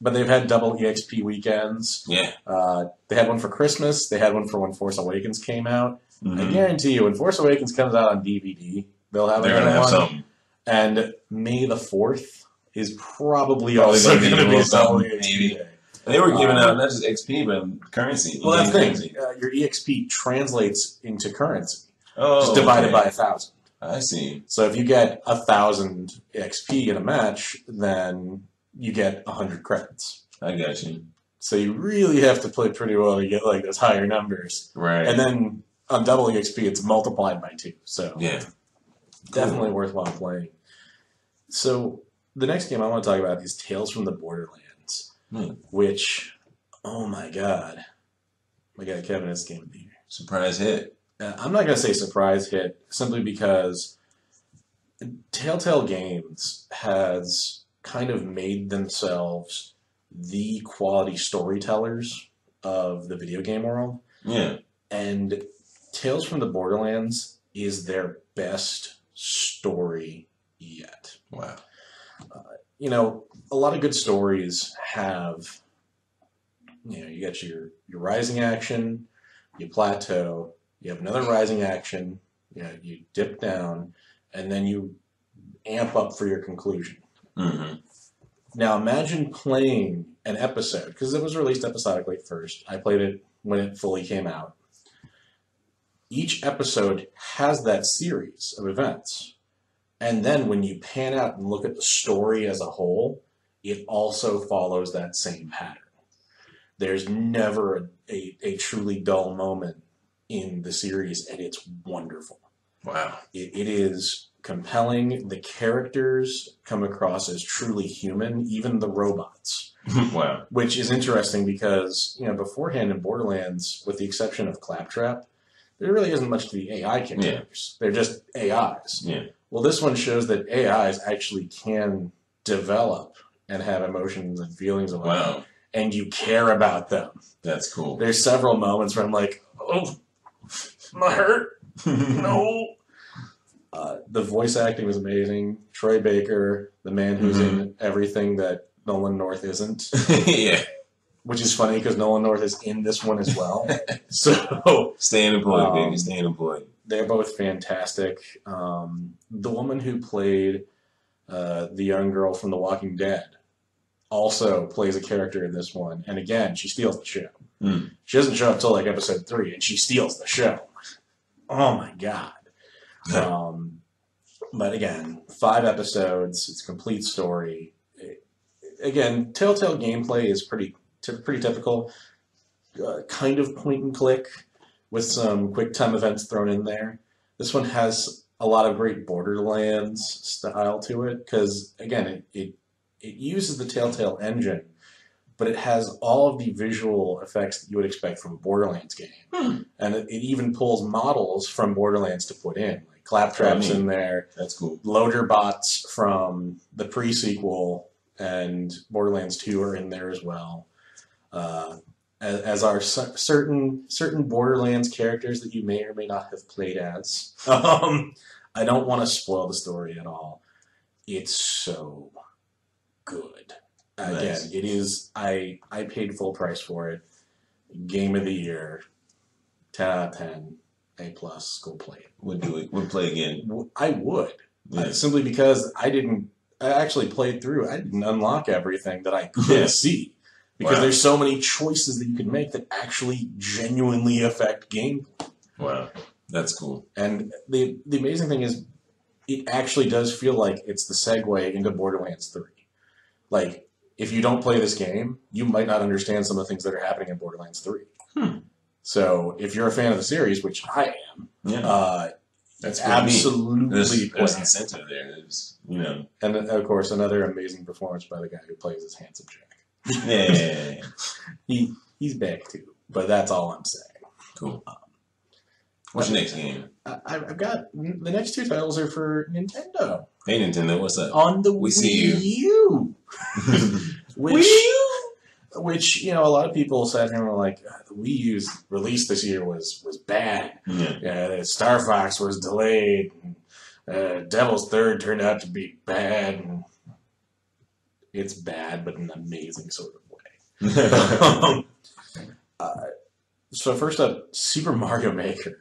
but they've had double EXP weekends. yeah. Uh, they had one for Christmas. They had one for when Force Awakens came out. I Mhm. guarantee you, when Force Awakens comes out on DVD, they'll have They're gonna have one. something. And May the fourth is probably, Probably also gonna be going to a be a little double something, EXP maybe. They were giving Um, out not just XP but currency. Well, that's the thing. Uh, your EXP translates into currency, Oh, just divided okay. by a thousand. I see. So if you get a thousand XP in a match, then you get a hundred credits. I got you. So you really have to play pretty well to get like those higher numbers. Right. And then on double EXP, it's multiplied by two. So yeah. definitely worthwhile playing. So the next game I want to talk about is Tales from the Borderlands, Hmm. which, oh my god, my god, Kevin, it's game of the year. Surprise hit. Uh, I'm not gonna say surprise hit simply because Telltale Games has kind of made themselves the quality storytellers of the video game world Yeah. and Tales from the Borderlands is their best story yet. Wow. You know, a lot of good stories have, you know, you got your your rising action, you plateau, you have another rising action, you know, you dip down, and then you amp up for your conclusion. hmm Now imagine playing an episode because it was released episodically first. I played it when it fully came out. Each episode has that series of events. And then when you pan out and look at the story as a whole, it also follows that same pattern. There's never a, a, a truly dull moment in the series, and it's wonderful. Wow. It, it is compelling. The characters come across as truly human, even the robots, wow. which is interesting because, you know, beforehand in Borderlands, with the exception of Claptrap, there really isn't much to the AI characters. They're just AIs. Yeah. Well, this one shows that AIs actually can develop and have emotions and feelings them, Wow. and you care about them. That's cool. There's several moments where I'm like, oh, my hurt. no. Uh, the voice acting was amazing. Troy Baker, the man who's in everything that Nolan North isn't, yeah. which is funny because Nolan North is in this one as well. so Staying employed, Um, baby. Staying employed. They're both fantastic. Um, the woman who played uh, the young girl from The Walking Dead also plays a character in this one, and again, she steals the show. Hmm. She doesn't show up till like episode three, and she steals the show. Oh my god! um, but again, five episodes. It's a complete story. It- again, Telltale gameplay is pretty t- pretty typical. Uh, kind of point and click with some quick time events thrown in there. This one has a lot of great Borderlands style to it because again, it, it it uses the Telltale engine, but it has all of the visual effects that you would expect from a Borderlands game, Hmm. and it, it even pulls models from Borderlands to put in, like claptraps Oh, in there, That's cool. loader bots from the pre-sequel and Borderlands 2 are in there as well. Uh, as, as are certain certain Borderlands characters that you may or may not have played as. Um, I don't want to spoil the story at all. It's so good. Again, it is. I I paid full price for it. Game of the year, ten out of ten, A plus. Go play it. Would do it. Would play again. I would. Yeah. Uh, simply because I didn't. I actually played through. I didn't unlock everything that I could Yeah. see because Wow. there's so many choices that you can make that actually genuinely affect gameplay. Wow. That's cool. And the the amazing thing is, it actually does feel like it's the segue into Borderlands Three. Like if you don't play this game, you might not understand some of the things that are happening in Borderlands Three. Hmm. So if you're a fan of the series, which I am, Yeah. uh, That's absolutely There's, there's incentive there. There's, you know. And of course, another amazing performance by the guy who plays as Handsome Jack. Yeah. yeah, yeah. He he's back too, but that's all I'm saying. Cool. What's your next game? I, I've got the next two titles are for Nintendo Hey Nintendo, what's up? on the We Wii see you. U, which which you know a lot of people sat here and were like, "Ah, the Wii U's release this year was was bad. yeah. Yeah, Star Fox was delayed. And, uh, Devil's Third turned out to be bad. And it's bad, but in an amazing sort of way. uh, so first up, Super Mario Maker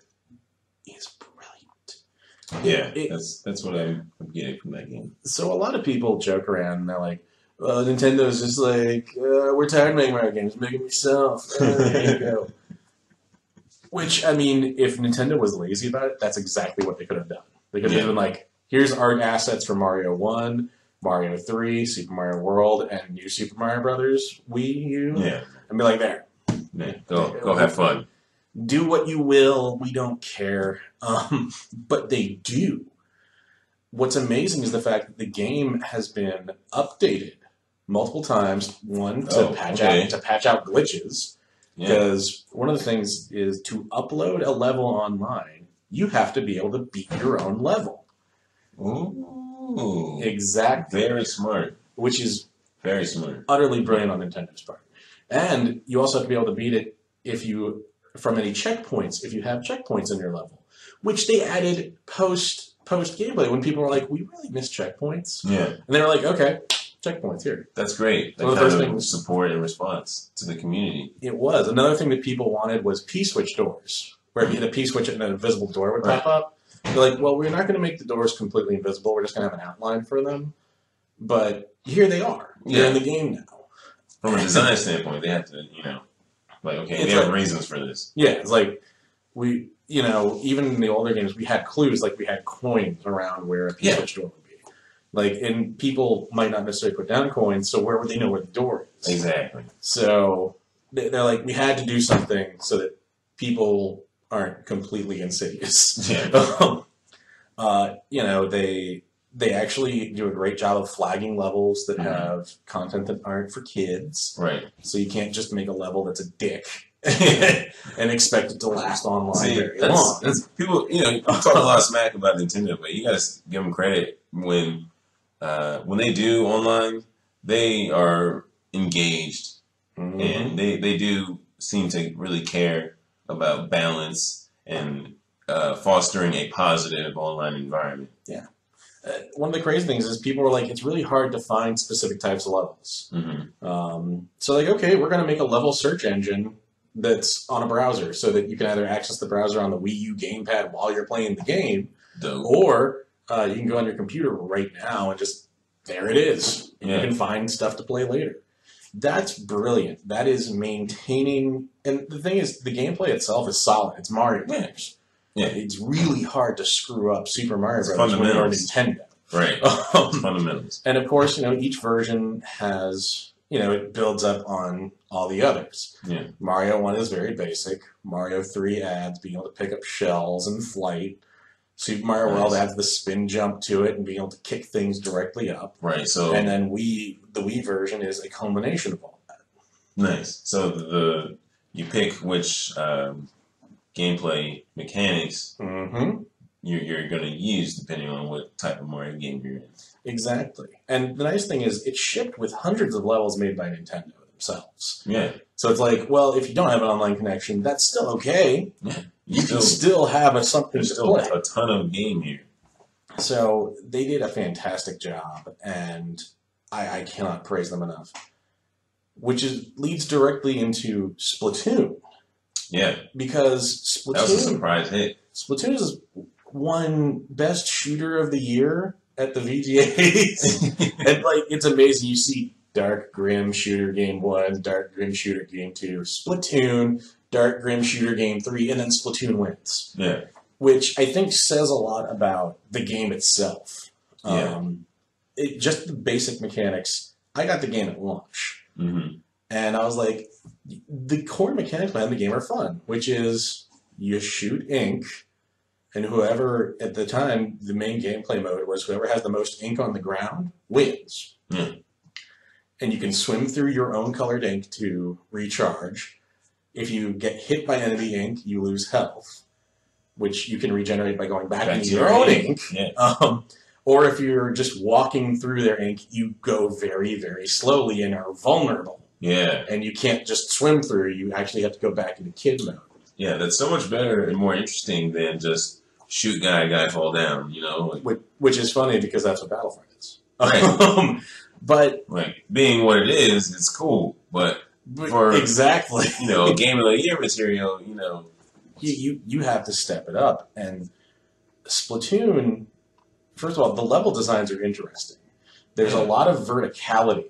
is brilliant. yeah. It- That's that's what I'm I'm getting from that game. So a lot of people joke around and they're like, well, Nintendo's just like, uh, we're tired of making Mario games, make them yourself. Uh, there you go. Which, I mean, if Nintendo was lazy about it, that's exactly what they could have done. They could have Yeah. been like, here's our assets for Mario 1, Mario 3, Super Mario World, and New Super Mario Brothers Wii U. Yeah. And be like, there, yeah. Go go have fun. do what you will. We don't care. Um, but they do. What's amazing is the fact that the game has been updated multiple times. One to Oh, patch okay. out to patch out glitches. Yeah. Because one of the things is to upload a level online, you have to be able to beat your own level. Ooh. Exactly. Very smart. Which is Very smart. utterly brilliant on Nintendo's part. And you also have to be able to beat it if you from any checkpoints if you have checkpoints in your level, which they added post post gameplay when people were like, "We really miss checkpoints," Yeah, and they were like, "Okay, checkpoints here." that's great. That One of the kind first of things- support and response to the community. It was another thing that people wanted was P switch doors, where if you hit a P switch and an invisible door would pop up. They're like, "Well, we're not going to make the doors completely invisible. We're just going to have an outline for them." But here they are. They're Yeah. in the game now. From a design standpoint, they have to, you know, like okay, It's they have reasons for this. Yeah, it's like we, you know, even in the older games, we had clues, like we had coins around where a P Yeah. switch door would be. Like, and people might not necessarily put down coins, so where would they know where the door is? Exactly. So they're like, we had to do something so that people aren't completely insidious. Yeah. uh, you know, they they actually do a great job of flagging levels that Mhm. have content that aren't for kids. Right. So you can't just make a level that's a dick and expect it to last online See, very that's, long. that's people. You know, you talk a lot of smack about Nintendo, but you gotta give them credit when uh, when they do online, they are engaged Mhm. and they they do seem to really care about balance and uh, fostering a positive online environment. Uh, one of the crazy things is people are like, it's really hard to find specific types of levels. hmm Um, so like, okay, we're going to make a level search engine that's on a browser so that you can either access the browser on the Wii U gamepad while you're playing the game, Dope. or uh, you can go on your computer right now and just there it is. Yeah. You can find stuff to play later. That's brilliant. That is maintaining, and the thing is, the gameplay itself is solid. It's Mario. Brothers. Yeah. It's really hard to screw up Super Mario It's Brothers when you're. Nintendo. Right. Um, Fundamentals. and of course, you know, each version has, you know, it builds up on all the others. Yeah. Mario 1 is very basic. Mario 3 adds being able to pick up shells and flight. Super Mario World Nice. adds the spin jump to it and being able to kick things directly up. Right. So And then we the Wii version is a culmination of all that. nice. So the, the you pick which um, gameplay mechanics Mm-hmm. you're, you're going to use depending on what type of Mario game you're in. Exactly. And the nice thing is, it's shipped with hundreds of levels made by Nintendo themselves. Yeah. So it's like, well, if you don't have an online connection, that's still okay. You can still have a something there's to still play. a ton of game here. So they did a fantastic job, and I, I cannot praise them enough. Which is leads directly into Splatoon Yeah. because That was a Splatoon surprise hit. Splatoon is one best shooter of the year at the VGAs, and like it's amazing. You see Dark Grim Shooter Game One, Dark Grim Shooter Game Two, Splatoon, Dark Grim Shooter Game Three, and then Splatoon wins. yeah. which I think says a lot about the game itself. Yeah. Um, it, just the basic mechanics. I got the game at launch, hmm and I was like, the core mechanics behind the game are fun, which is you shoot ink, and whoever at the time the main gameplay mode was whoever has the most ink on the ground wins. Yeah. And you can swim through your own colored ink to recharge. If you get hit by enemy ink, you lose health, which you can regenerate by going back Back into your own ink. Yeah. Um, or if you're just walking through their ink, you go very, very slowly and are vulnerable. Yeah. And you can't just swim through, you actually have to go back into kid mode. Yeah. That's so much better and more interesting than just shoot guy, guy fall down, you know? Like, Which, which is funny because that's what Battlefront is. Right. Um, but, like being what it is, it's cool. But For- exactly. you know, game of the year material, you know, you, you you have to step it up. And Splatoon, first of all, the level designs are interesting. There's a lot of verticality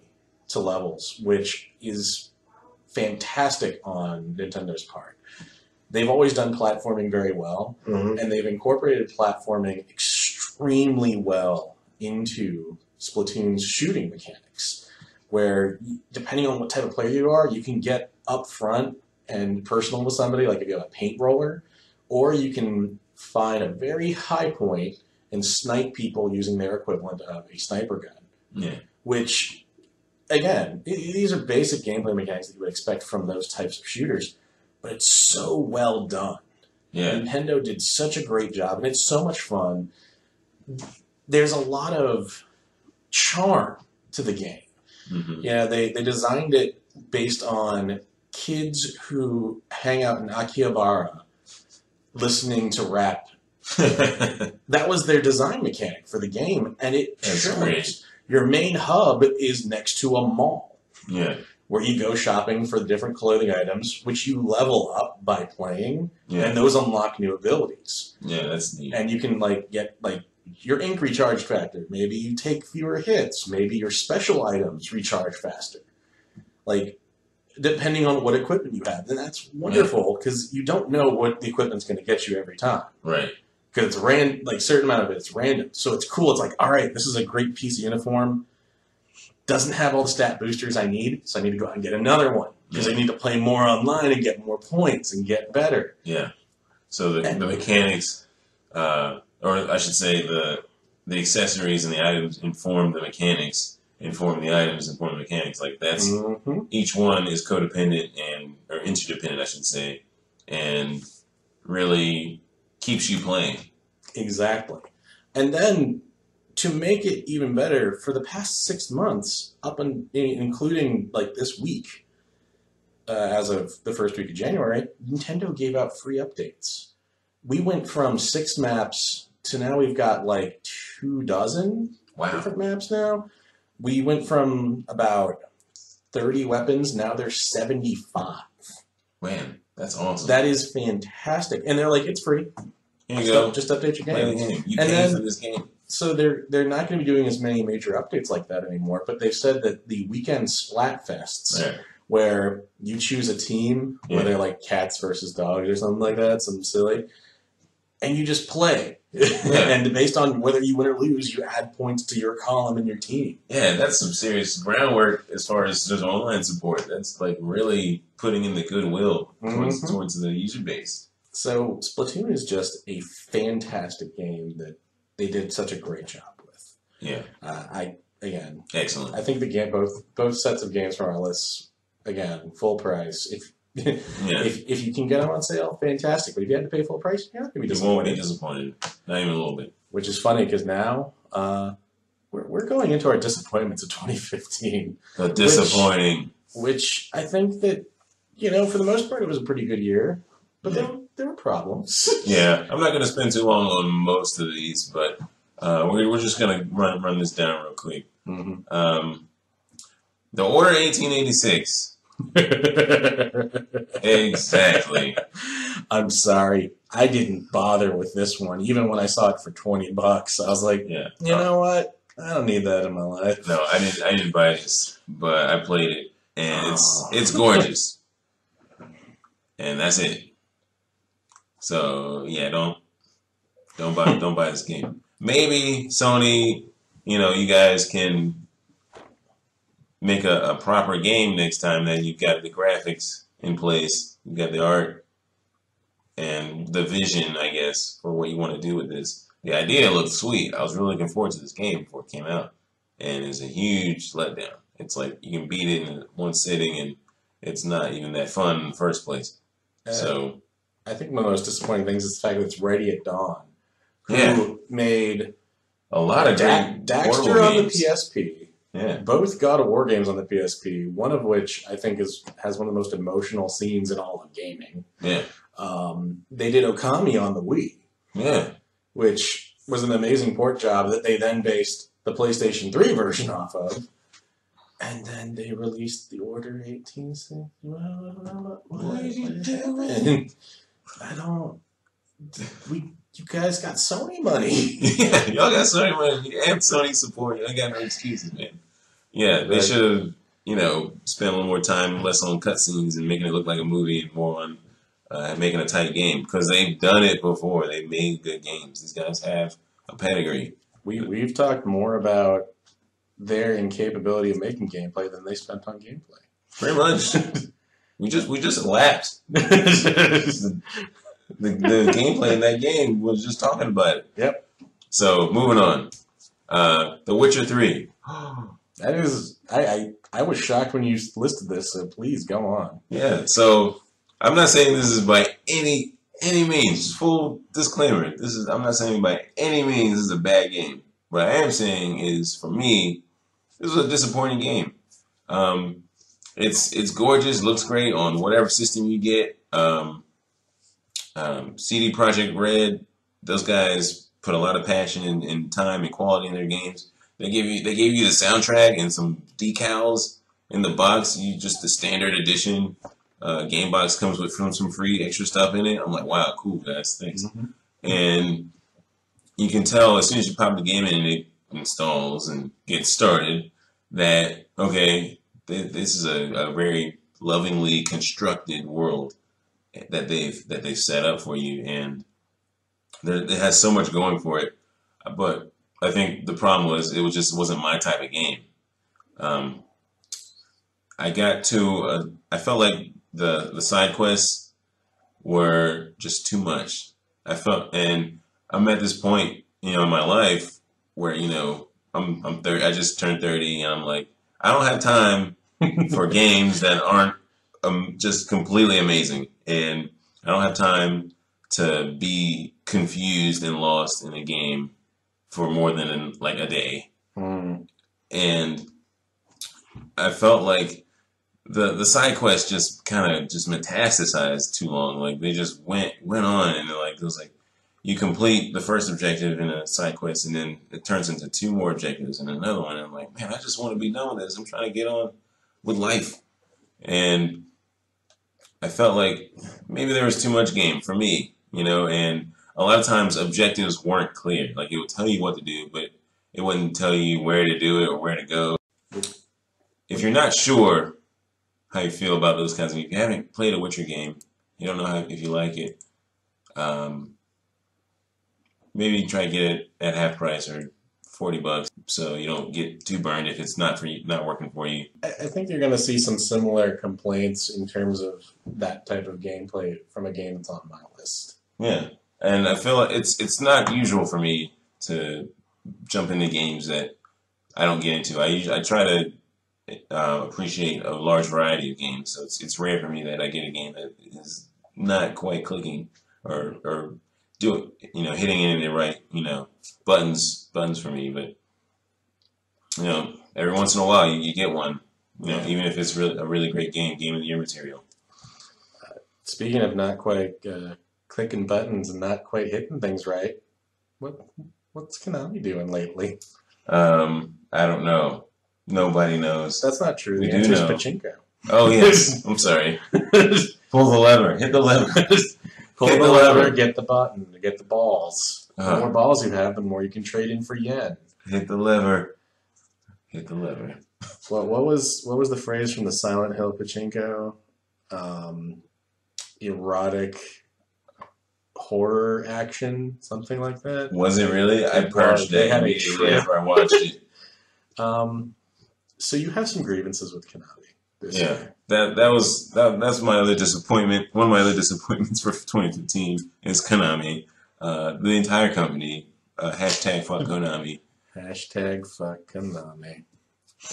to levels, which is fantastic on Nintendo's part. They've always done platforming very well, mm-hmm. and they've incorporated platforming extremely well into Splatoon's shooting mechanics, where depending on what type of player you are, you can get up front and personal with somebody, like if you have a paint roller, or you can find a very high point and snipe people using their equivalent of a sniper gun, yeah. which, again, these are basic gameplay mechanics that you would expect from those types of shooters, but it's so well done. Yeah. Nintendo did such a great job, and it's so much fun. There's a lot of charm to the game. Hmm Yeah, they, they designed it based on kids who hang out in Akihabara listening to rap. That was their design mechanic for the game, and it shows. Your main hub is next to a mall yeah, where you go shopping for the different clothing items, which you level up by playing, yeah, and those unlock new abilities. yeah. That's neat. And you can like get like your ink recharge factor. Maybe you take fewer hits. Maybe your special items recharge faster. Like depending on what equipment you have, then that's wonderful because you don't know what the equipment's going to get you every time Right. because it's ran like certain amount of it, it's random. So it's cool. It's like, all right, this is a great piece of uniform. Doesn't have all the stat boosters I need, so I need to go out and get another one because I need to play more online and get more points and get better. Yeah. So the, the mechanics, uh, or I should say the the accessories and the items inform the mechanics, inform the items, inform the mechanics. Like that's hmm each one is codependent and or interdependent, I should say, and really keeps you playing. Exactly. And then to make it even better, for the past six months, up and including like this week, uh, as of the first week of January, Nintendo gave out free updates. We went from six maps to now we've got like two dozen Wow. different maps now. We went from about 30 weapons, now there's 75. Man, that's awesome. That is fantastic. And they're like, it's free. Here you Just, go. just update your game. Play the game. You And then- this game. So they're they're not going to be doing as many major updates like that anymore. But they've said that the weekend Splatfests, Right. where you choose a team, Yeah. where they're like cats versus dogs or something like that, some silly, and you just play. And based on whether you win or lose, you add points to your column and your team. Yeah, that's some serious groundwork as far as just online support. That's like really putting in the goodwill towards, Mhm. towards the user base. So Splatoon is just a fantastic game that they did such a great job with. Yeah, Uh, I again, excellent. I think the game both both sets of games from our list again full price. If Yeah, if, if you can get them on sale, fantastic. But if you had to pay full price, you're not going to be you won't be disappointed. disappointed. Not even a little bit. Which is funny because now uh, we're, we're going into our disappointments of 2015, The disappointing. which I think that, you know, for the most part, it was a pretty good year. But there, there were problems. Yeah, I'm not going to spend too long on most of these, but uh, we're, we're just going to run run this down real quick. Mhm. Um, the Order 1886. Exactly. I'm sorry. I didn't bother with this one. Even when I saw it for 20 bucks, I was like, Yeah. you know what? I don't need that in my life. No, I didn't. I didn't buy this, but I played it, and it's Oh. it's gorgeous, and that's it. So yeah, don't don't buy don't buy this game. Maybe Sony, you know, you guys can make a, a proper game next time that you've got the graphics in place, you've got the art, and the vision, I guess, for what you want to do with this. The idea looked sweet. I was really looking forward to this game before it came out and it's a huge letdown. It's like you can beat it in one sitting, and it's not even that fun in the first place. Uh, So I think one of the most disappointing things is the fact that it's Ready at Dawn, who Yeah. made a lot of Da- Daxter on the. PSP, Yeah, both God of War games on the PSP, one of which I think is has one of the most emotional scenes in all of gaming. yeah, Um, they did Okami on the Wii, yeah, which was an amazing port job that they then based the PlayStation 3 version off of. And then they released the Order 18. What, are you doing? I don't. We, you guys got Sony money. yeah. Y'all got Sony money and Sony support. Y'all got no excuses, man. Yeah, they should have, you know, spent a little more time less on cutscenes and making it look like a movie and more on uh, making a tight game because they've done it before. They've made good games. These guys have a pedigree. We we've talked more about their incapability of making gameplay than they spent on gameplay. Pretty much. we just we just lapsed. the, the, the gameplay in that game was just talking about it. Yep. So moving on. Uh, the Witcher Three. that is, I, I I was shocked when you listed this. So please go on. Yeah. So I'm not saying this is by any any means full disclaimer. This is I'm not saying by any means this is a bad game. What I am saying is for me, this was a disappointing game. Um, it's it's gorgeous, looks great on whatever system you get. Um, um, CD Projekt Red, those guys put a lot of passion and, and time and quality in their games. They give you they gave you the soundtrack and some decals in the box. You just the standard edition uh, game box comes with from some free extra stuff in it. I'm like, wow, cool guys, thanks. Mhm. And you can tell as soon as you pop the game in and it installs and gets started that okay, th- this is a, a very lovingly constructed world that they've that they've set up for you, and there, it has so much going for it. But I think the problem was it was just wasn't my type of game. Um, I got to uh, I felt like the the side quests were just too much. I felt, and I'm at this point, you know, in my life where you know I'm I'm 30. I just turned 30, and I'm like, I don't have time for games that aren't um, just completely amazing, and I don't have time to be confused and lost in a game for more than like a day Mm. and I felt like the the side quest just kind of just metastasized too long. Like they just went went on, and like it was like you complete the first objective in a side quest, and then it turns into two more objectives and another one. And I'm like, man, I just want to be done with this. I'm trying to get on with life, and I felt like maybe there was too much game for me, you know. And a lot of times objectives weren't clear. Like it would tell you what to do, but it wouldn't tell you where to do it or where to go. If you're not sure how you feel about those kinds of, if you haven't played a Witcher game, you don't know how, if you like it, um, maybe try to get it at half price or forty bucks, so you don't get too burned if it's not for you, not working for you. I, I think you're going to see some similar complaints in terms of that type of gameplay from a game that's on my list. Yeah, and I feel like it's it's not usual for me to jump into games that I don't get into. I usually I try to uh, appreciate a large variety of games, so it's it's rare for me that I get a game that is not quite clicking or or do it, you know, hitting it in the right you know buttons buttons for me. But you know, every once in a while you, you get one. You know, even if it's really a really great game, game of the year material. Speaking of not quite uh, clicking buttons and not quite hitting things right, what what's Konami doing lately? Um, I don't know. Nobody knows. That's not true. We The do know. pachinko. Oh yes, I'm sorry. Pull the lever. Hit the lever. Pull Hit the lever, get the button, get the balls. The Uh-huh. more balls you have, the more you can trade in for yen. Hit the lever. Hit the lever. What what was what was the phrase from the Silent Hill pachinko? Um, erotic horror action, something like that. Was it really? I purged They it immediately after I watched it. Um, so you have some grievances with Konami Yeah. year. That that was that, that's my other disappointment. One of my other disappointments for 2015 is Konami. Uh, the entire company. Uh, hashtag fuck Konami. Hashtag fuck Konami.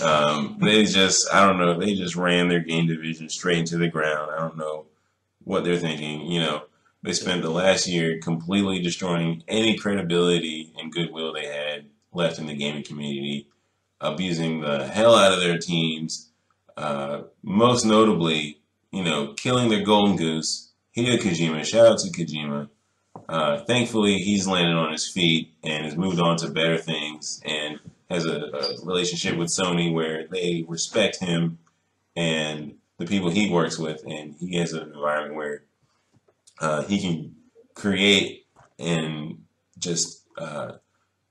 Um, they just, I don't know, they just ran their game division straight into the ground. I don't know what they're thinking. You know, they spent the last year completely destroying any credibility and goodwill they had left in the gaming community, abusing the hell out of their teams. Uh, most notably, you know, killing their golden goose, Hideo Kojima. Shout out to Kojima. Uh, thankfully, he's landed on his feet and has moved on to better things and has a, a relationship with Sony where they respect him and the people he works with, and he has an environment where uh, he can create and just uh,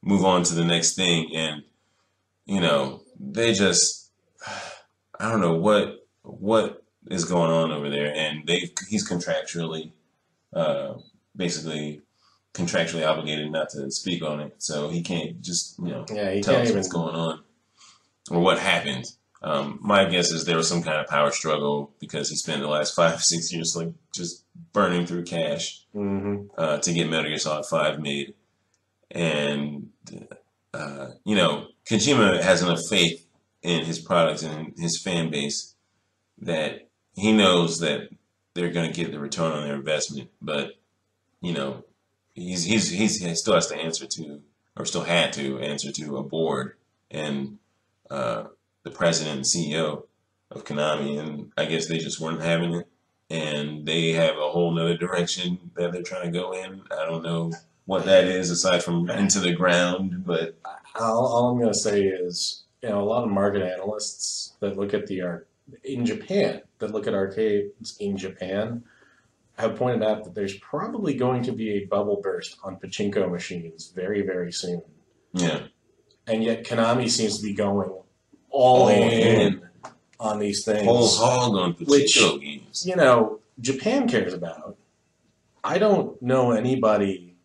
move on to the next thing. And you know, they just I don't know what what is going on over there, and they he's contractually uh, basically contractually obligated not to speak on it, so he can't just you know Yeah, tell us even. what's going on or what happened. Um, my guess is there was some kind of power struggle because he spent the last five six years like just burning through cash hmm uh, to get Metal Gear Solid Five made, and uh, you know Kojima has enough faith in his products and his fan base that he knows that they're going to get the return on their investment. But you know, he's he's he's he still has to answer to or still had to answer to a board and uh, the president and CEO of Konami, and I guess they just weren't having it, and they have a whole nother direction that they're trying to go in. I don't know what that is aside from into the ground, but All, all I'm going to say is, you know, a lot of market analysts that look at the art in Japan, that look at arcades in Japan, have pointed out that there's probably going to be a bubble burst on pachinko machines very, very soon. yeah, And yet Konami seems to be going all All in in. On these things. whole hog on Pachinko games. you know, Japan cares about. I don't know anybody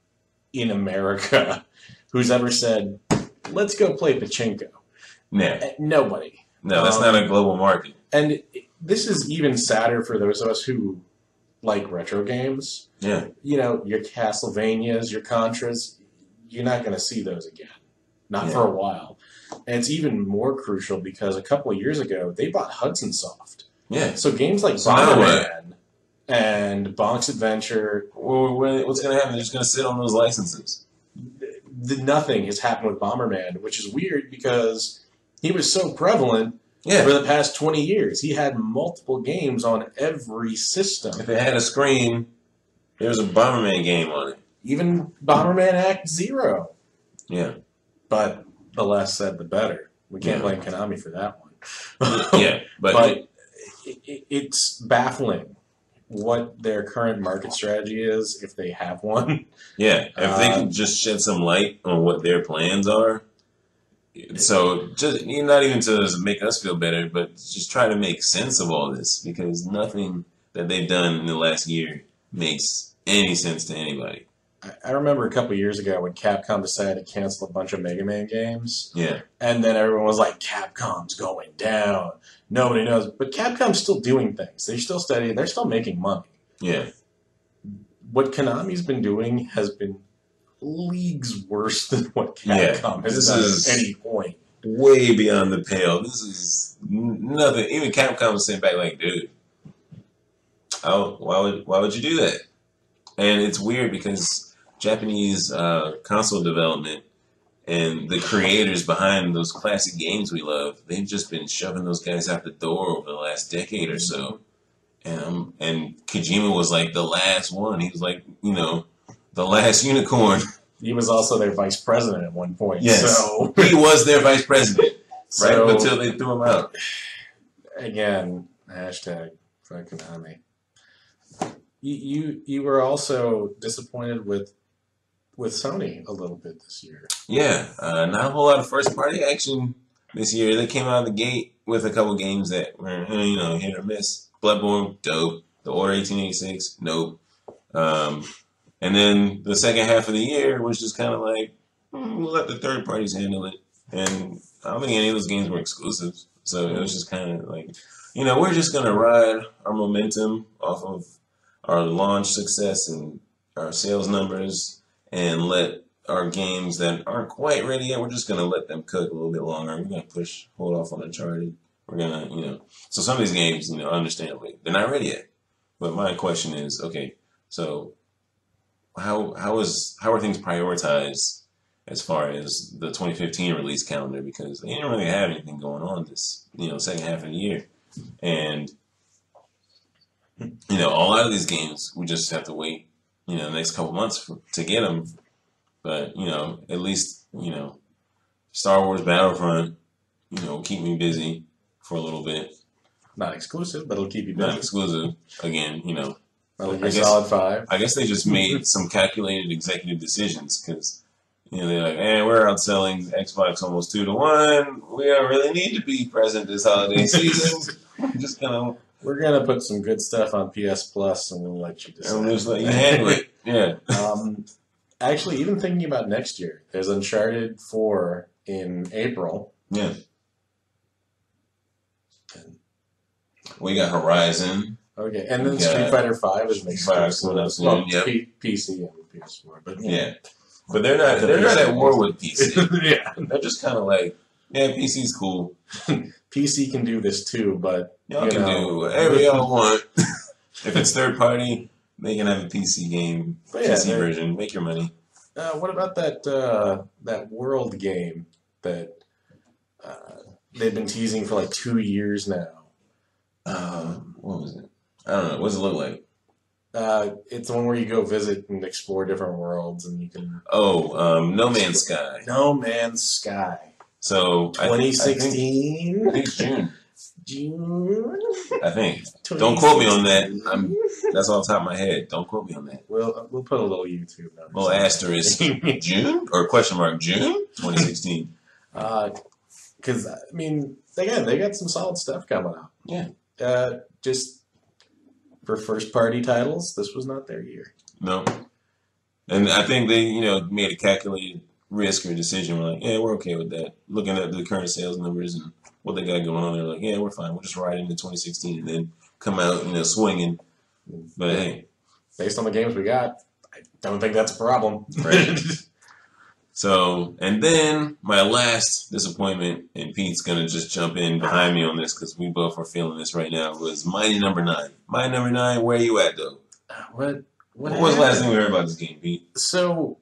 in America who's ever said, let's go play pachinko. Nah, Eh, Nobody. no, that's Um, not a global market. And this is even sadder for those of us who like retro games. Yeah, You know, your Castlevanias, your Contras, you're not going to see those again. Not Yeah. for a while. And it's even more crucial because a couple of years ago, they bought Hudson Soft. yeah. So games like So? Bomberman and Bonk's Adventure, Well, what's gonna happen? They're just gonna sit on those licenses. the, nothing has happened with Bomberman, which is weird because he was so prevalent Yeah, for the past 20 years. He had multiple games on every system. if it had a screen, there was a Bomberman game on it. Even Bomberman Act Zero. Yeah, But the less said, the better. We can't blame Konami for that one. yeah, but, but it, it, it's baffling what their current market strategy is, if they have one. yeah, if they uh, can could just shed some light on what their plans are. So just not even to make us feel better, but just try to make sense of all this because nothing that they've done in the last year makes any sense to anybody. I, remember a couple years ago when Capcom decided to cancel a bunch of Mega Man games. Yeah, And then everyone was like, Capcom's going down. Nobody knows. But Capcom's still doing things. They're still studying. They're still making money. yeah, What Konami's been doing has been leagues worse than what Yeah, Capcom has done is- at any point. way beyond the pale. This is nothing. Even Capcom was sitting back like, dude, how, why would why would you do that? And it's weird because Japanese uh, console development and the creators behind those classic games we love, they've just been shoving those guys out the door over the last decade or so. And um, and Kojima was like the last one. He was like, you know, the last unicorn. He was also their vice president at one point. Yes. So, he was their vice president, right? so Until they threw him out. again, hashtag fuck Konami. You, you you were also disappointed with with Sony a little bit this year. Yeah, uh, not a whole lot of first party action this year. They came out of the gate with a couple games that were, you know, hit or miss. Bloodborne, dope. The Order 1886, nope. Um, and then the second half of the year was just kind of like, hmm, we'll let the third parties handle it. And I don't think any of those games were exclusives. So it was just kind of like, you know, we're just going to ride our momentum off of our launch success and our sales numbers and let our games that aren't quite ready yet, we're just gonna let them cook a little bit longer. We're gonna push, hold off on Uncharted. We're gonna, you know, so some of these games, you know, understandably, they're not ready yet. But my question is, okay, so how how is how are things prioritized as far as the 2015 release calendar? Because they didn't really have anything going on this, you know, second half of the year, and you know, a lot of these games we just have to wait, you know, the next couple months for, to get them but you know, at least you know, Star Wars Battlefront, you know, keep me busy for a little bit. Not exclusive, but it'll keep you busy. Not exclusive. Again, you know, Gear guess- Solid Five. I guess they just made some calculated executive decisions because you know they're like, "Hey, we're outselling Xbox almost two to one. We don't really need to be present this holiday season. Just gonna We're gonna put some good stuff on PS Plus, and we'll let you decide. and we'll just let you handle it." Yeah, um, actually, even thinking about next year, there's Uncharted Four in April. yeah. We got Horizon. Okay, and then Street Fighter Five is coming up Well, yep. P- PC and PS4, but Yeah, but they're not. They're not at war with PC. yeah, They're just kind of like, yeah, PC's cool. PC can do this too, but Y'all You can know. do whatever y'all want. if it's third party, they can have a PC game, But PC they're- version. Make your money. Uh, what about that uh, that world game that uh, they've been teasing for like two years now? Uh, what was it? I don't know. What does it look like? Uh, it's the one where you go visit and explore different worlds, and you can. Oh, um, No Man's Sky. No Man's Sky, So I- I think- 2016 I think it's June. June. I think. Don't quote me on that. I'm- That's off the top of my head. Don't quote me on that. We'll we'll put a little YouTube. Little asterisk. June or question mark June 2016. Because I mean, again, they got some solid stuff coming out. Yeah. Uh, just for first party titles, this was not their year. No. And I think they, you know, made a calculated risk or decision. We're like, yeah, we're okay with that. Looking at the current sales numbers and what they got going on, they're like, yeah, we're fine. We'll just ride into 2016 and then come out, and you know, swinging. But hey, Based on the games we got, I don't think that's a problem. Right. so and then my last disappointment, and Pete's gonna just jump in behind me on this because we both are feeling this right now. Was Mighty Number Nine? Mighty Number Nine, where are you at though? Uh, what? What, What was the last thing we heard about this game, Pete? So,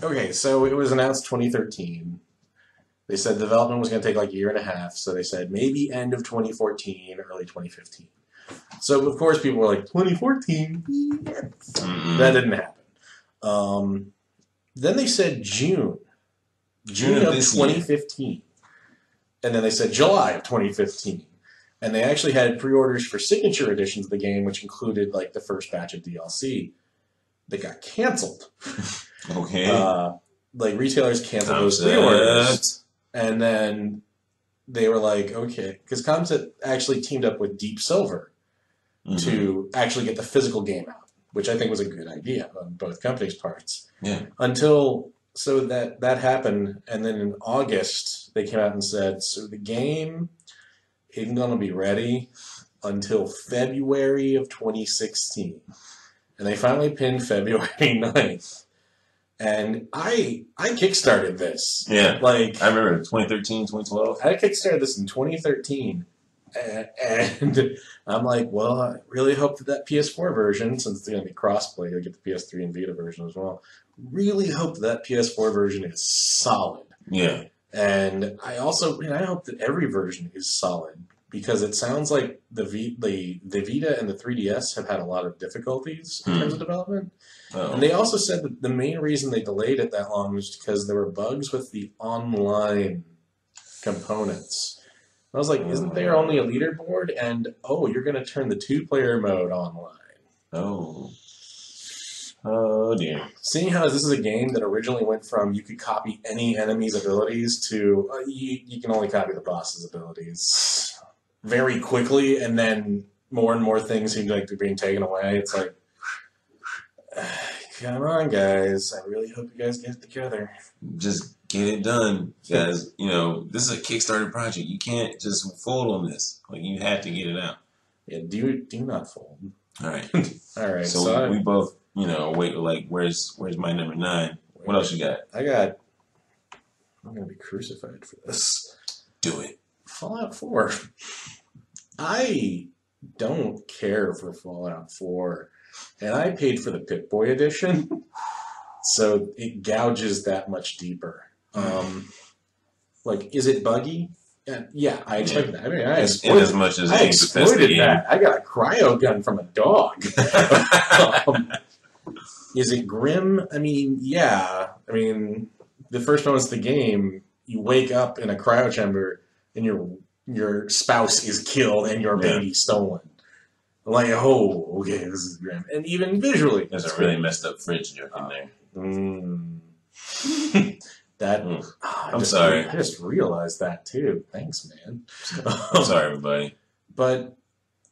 okay, so it was announced 2013. They said development was going to take like a year and a half. So they said maybe end of 2014, early 2015. So of course people were like 2014. Mm-mm. That didn't happen. Um, then they said June, June, June of of, this year. 2015, and then they said July of 2015. And they actually had pre-orders for signature editions of the game, which included like the first batch of DLC. They got canceled. Okay. Uh, like retailers canceled those pre-orders. And then they were like, okay, because Comcept actually teamed up with Deep Silver Mhm. to actually get the physical game out, which I think was a good idea on both companies' parts. Yeah. Until so that that happened, and then in August they came out and said, so the game isn't going to be ready until February of 2016, and they finally pinned February 9th. And I I kickstarted this Yeah. like I remember 2013, 2012. I kickstarted this in 2013, and, and I'm like, well, I really hope that that PS4 version, since it's going to be crossplay, you'll get the PS3 and Vita version as well. Really hope that PS4 version is solid, Yeah. and I also, and I hope that every version is solid because it sounds like the v, the the Vita and the 3DS have had a lot of difficulties in Hmm. terms of development. Oh. And they also said that the main reason they delayed it that long was because there were bugs with the online components. I was like, isn't there only a leaderboard? And oh, you're going to turn the two player mode online. oh. Oh dear. Seeing how this is a game that originally went from you could copy any enemy's abilities to uh, you, you can only copy the boss's abilities very quickly, and then more and more things seem like they're being taken away. It's like, come on, guys! I really hope you guys get it together. Just get it done, guys. You know, this is a Kickstarter project. You can't just fold on this. Like you have to get it out. Yeah, do do not fold. All right. All right, So, so, we, I, both, you know, wait. Like, where's where's my number nine? What else you got? I got. I'm gonna be crucified for this. Do it. Fallout 4. I don't care for Fallout 4, and I paid for the Pip-Boy edition, so it gouges that much deeper. Um, like, is it buggy? Yeah, yeah I expect that. I mean, I in exploited, as much as I exploited that. I got a cryo gun from a dog. um, is it grim? I mean, yeah. I mean, the first moments of the game, you wake up in a cryo chamber and your your spouse is killed and your Yeah. baby stolen. Like, oh, okay, this is grim. And even visually, There's a really messed up fridge joke in there. Mm. that. Mm. I I'm just sorry. I just realized that too. Thanks, man. I'm sorry, everybody. But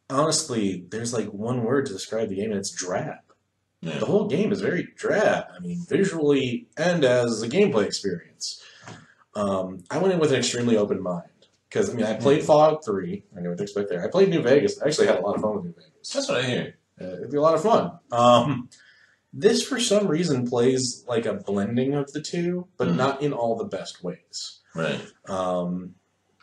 honestly, there's like one word to describe the game, and it's drab. Yeah. The whole game is very drab. I mean, visually and as a gameplay experience. Um, I went in with an extremely open mind because I mean, I played Fallout Three. I knew what to expect there. I played New Vegas. I actually had a lot of fun with New Vegas. That's what I hear. Uh, it'd be a lot of fun. Um, this, for some reason, plays like a blending of the two, but Mhm. not in all the best ways. Right. Um,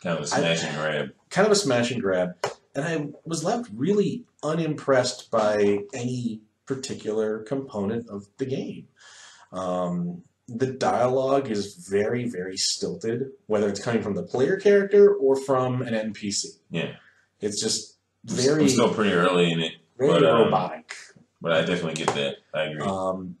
Kind of a smash and grab. kind of a smash and grab, and I was left really unimpressed by any particular component of the game. Um, the dialogue is very, very stilted, whether it's coming from the player character or from an NPC. Yeah. It's just very I'm still pretty early in it, very but, um, robotic. but I definitely get that. I agree. Um,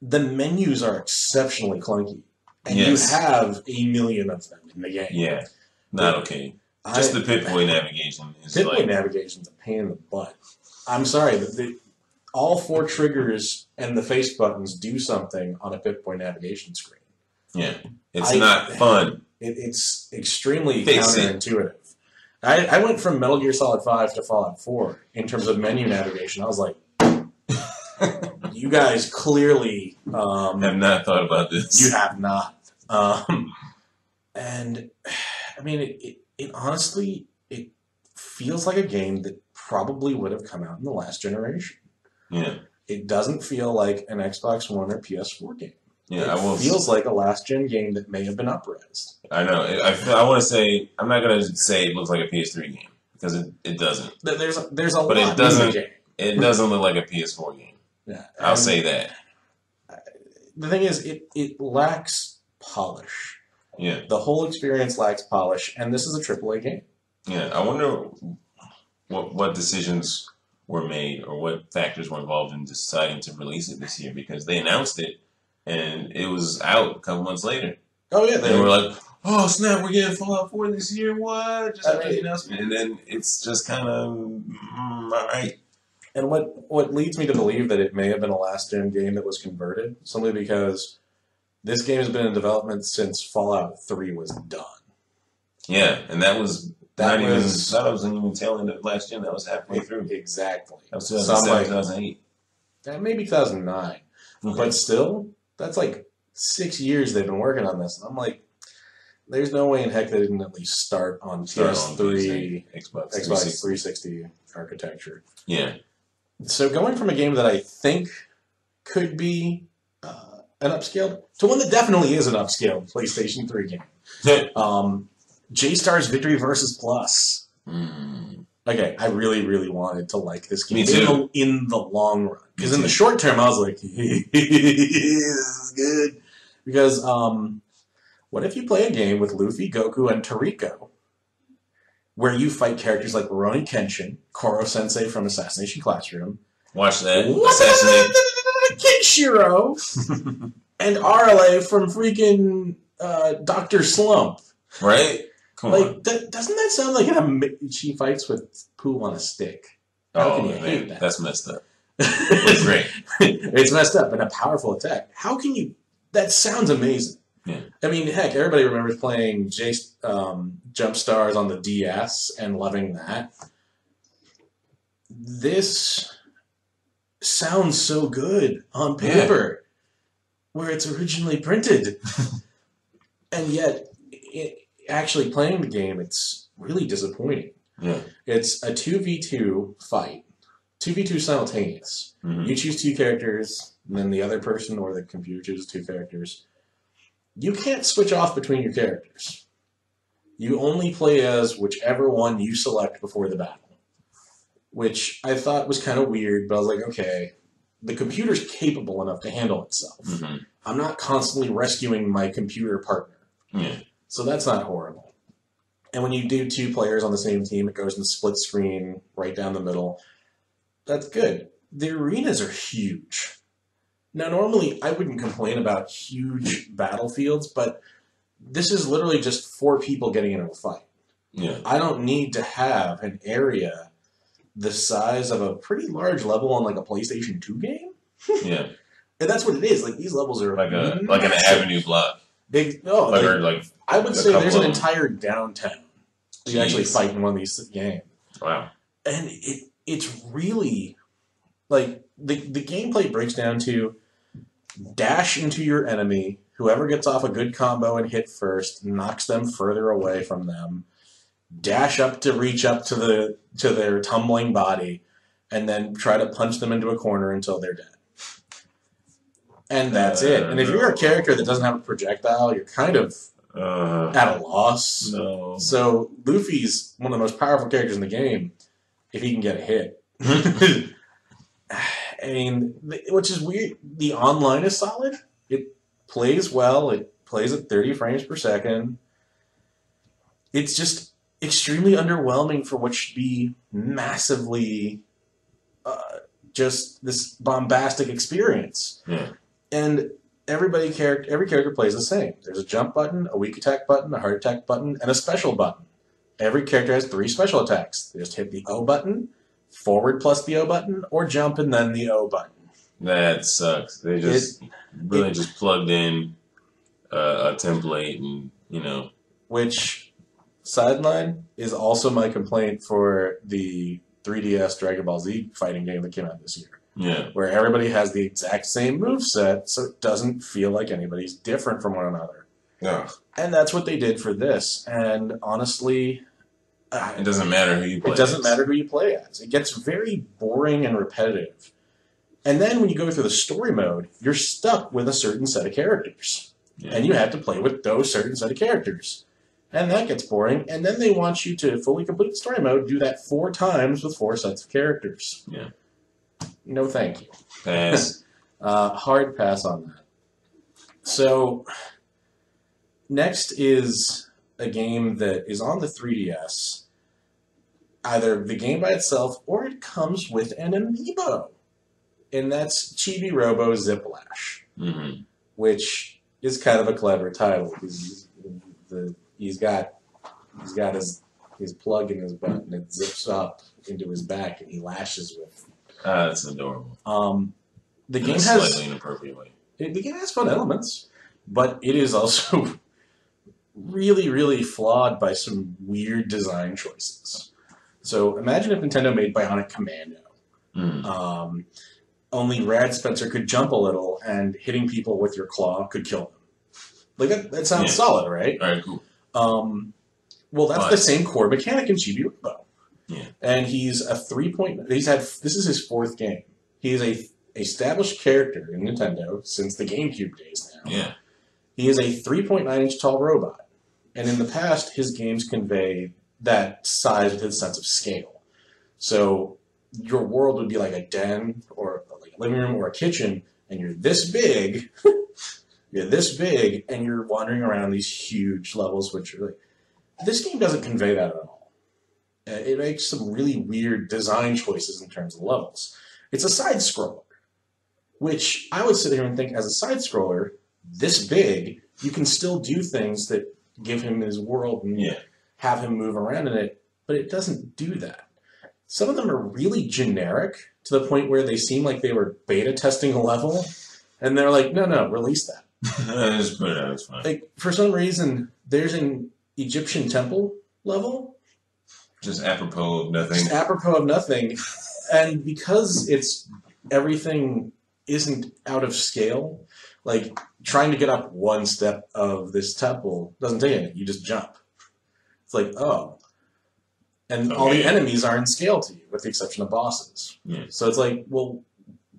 the menus are exceptionally clunky, and Yes. you have a million of them in the game. yeah, not okay. Just I- the Pip-Boy navigation is Pip-Boy like navigation's a pain in the butt. I'm sorry, the, the, all four triggers and the face buttons do something on a Pip-Boy navigation screen. yeah, it's I- not fun. It, it's extremely Fix it. counterintuitive. I, I went from Metal Gear Solid 5 to Fallout 4 in terms of menu navigation. I was like, you guys clearly um, Have not thought about this. You have not. Um, and I mean, it, it, it honestly, it feels like a game that probably would have come out in the last generation. yeah, It doesn't feel like an Xbox One or PS4 game. yeah. it I will. feels like a last gen game that may have been upraised. I know. I, I want to say I'm not gonna say it looks like a PS3 game because it, it doesn't. There- There's a, there's a But it doesn't-. It doesn't look like a PS4 game. Yeah, I'll and say that. the thing is, it it lacks polish. Yeah, The whole experience lacks polish, and this is a AAA game. yeah. I wonder what what decisions were made or what factors were involved in deciding to release it this year because they announced it and it was out a couple months later. Oh yeah, They were like, "Oh snap, we're getting Fallout 4 this year. What?" Just after the announcement, and then it's just kind of mm, all right. And what what leads me to believe that it may have been a last gen game that was converted simply because this game has been in development since Fallout Three was done. Yeah, and that was That not was even that wasn't even tail end of last year. That was halfway through. exactly. That was Some 2007, like 2008. eh, maybe 2009, but still, that's like six years they've been working on this. And I'm like, there's no way in heck they didn't at least start on Start on PS3, Xbox, Xbox 360. 360 architecture. Yeah, So going from a game that I think could be uh, an upscaled to one that definitely is an upscaled PlayStation 3 game. Um, J Stars Victory Versus Plus. Mm. Okay, I really, really wanted to like this game Me in too. the, in the long run. Because in the short term, I was like, this is good. Because um, what if you play a game with Luffy, Goku, and Toriko, where you fight characters like Rurouni Kenshin, Koro Sensei from Assassination Classroom, Watch that. Assassinate. Kinshiro, and Arale from freaking uh, Doctor Slump. Right? Come on. Like, that, doesn't that sound like an ama- she fights with poo on a stick? How Oh can you man, hate that? that's messed up. It's great. it's messed up and a powerful attack. How can you? That sounds amazing. Yeah. I mean, heck, everybody remembers playing J um, Jump Stars on the DS and loving that. This sounds so good on paper, where it's originally printed, and yet, it, actually playing the game, it's really disappointing. Yeah. It's a two v two fight, two v two simultaneous. Mhm. You choose two characters, and then the other person or the computer chooses two characters. You can't switch off between your characters. You only play as whichever one you select before the battle. Which I thought was kind of weird, but I was like, okay, the computer's capable enough to handle itself. Mhm. I'm not constantly rescuing my computer partner. Yeah. So that's not horrible. And when you do two players on the same team, it goes in the split screen right down the middle. That's good. The arenas are huge. Now, normally I wouldn't complain about huge battlefields, but this is literally just four people getting into a fight. Yeah. I don't need to have an area the size of a pretty large level on like a PlayStation 2 game. Yeah. And that's what it is. Like these levels are Like a like an avenue block. Big. No, Like or like I would say there's an couple of them. entire downtown. You actually fight in one of these games, wow. and it it's really like the the gameplay breaks down to dash into your enemy. Whoever gets off a good combo and hit first knocks them further away from them. Dash up to reach up to the to their tumbling body, and then try to punch them into a corner until they're dead. And that's it. And if you're a character that doesn't have a projectile, you're kind of Uh, at a loss. no. So Luffy's one of the most powerful characters in the game if he can get a hit. I mean, which is weird. The online is solid. It plays well. It plays at 30 frames per second. It's just extremely underwhelming for what should be massively uh, just this bombastic experience. Yeah. And everybody character every character plays the same. There's a jump button, a weak attack button, a heart attack button, and a special button. Every character has three special attacks. They just hit the O button, forward plus the O button, or jump and then the O button. That sucks. They just really it- just plugged in uh, a template, and you know, Which sideline is also my complaint for the 3DS Dragon Ball Z fighting game that came out this year. Yeah, where everybody has the exact same move set, so it doesn't feel like anybody's different from one another. no, And that's what they did for this. And honestly, uh, it doesn't matter who you play. it doesn't as. matter who you play as. It gets very boring and repetitive. And then when you go through the story mode, you're stuck with a certain set of characters. Yeah. And you have to play with those certain set of characters. And that gets boring. And then they want you to fully complete the story mode, do that four times with four sets of characters. Yeah. No thank you. Pass. Uh, hard pass on that. So, next is a game that is on the 3DS. Either the game by itself or it comes with an amiibo. And that's Chibi Robo Ziplash, hmm which is kind of a clever title because he's, the, he's got he's got his his plug in his butt and it zips up into his back and he lashes with. Ah, that's adorable. Um, the In game has slightly inappropriate way. it, the game has fun elements, but it is also really, really flawed by some weird design choices. So imagine if Nintendo made Bionic Commando. Mm. Um, only Rad Spencer could jump a little, and hitting people with your claw could kill them. Like that, that sounds Yeah. solid, right? All right, cool. Um, well, that's But- the same core mechanic in Chibi Robo. Yeah. And he's a three point. He's had this is his fourth game. He is a established character in Nintendo since the GameCube days now. Yeah, He is a 3.9 inch tall robot, and in the past, his games convey that size with his sense of scale. So your world would be like a den or like a living room or a kitchen, and you're this big. you're this big, and you're wandering around these huge levels, which are like this game doesn't convey that at all. Uh, It makes some really weird design choices in terms of levels. It's a side scroller, which I would sit here and think as a side scroller, this big, you can still do things that give him his world and yeah. have him move around in it, but it doesn't do that. Some of them are really generic to the point where they seem like they were beta testing a level, and they're like, no, no, release that. Just put it out. It's fine. Like for some reason, there's an Egyptian temple level, Just apropos of nothing. just apropos of nothing, and because it's everything isn't out of scale, like trying to get up one step of this temple doesn't take anything. You just jump. It's like, oh. And all the enemies are in scale to you, with the exception of bosses. Yeah. So it's like, well,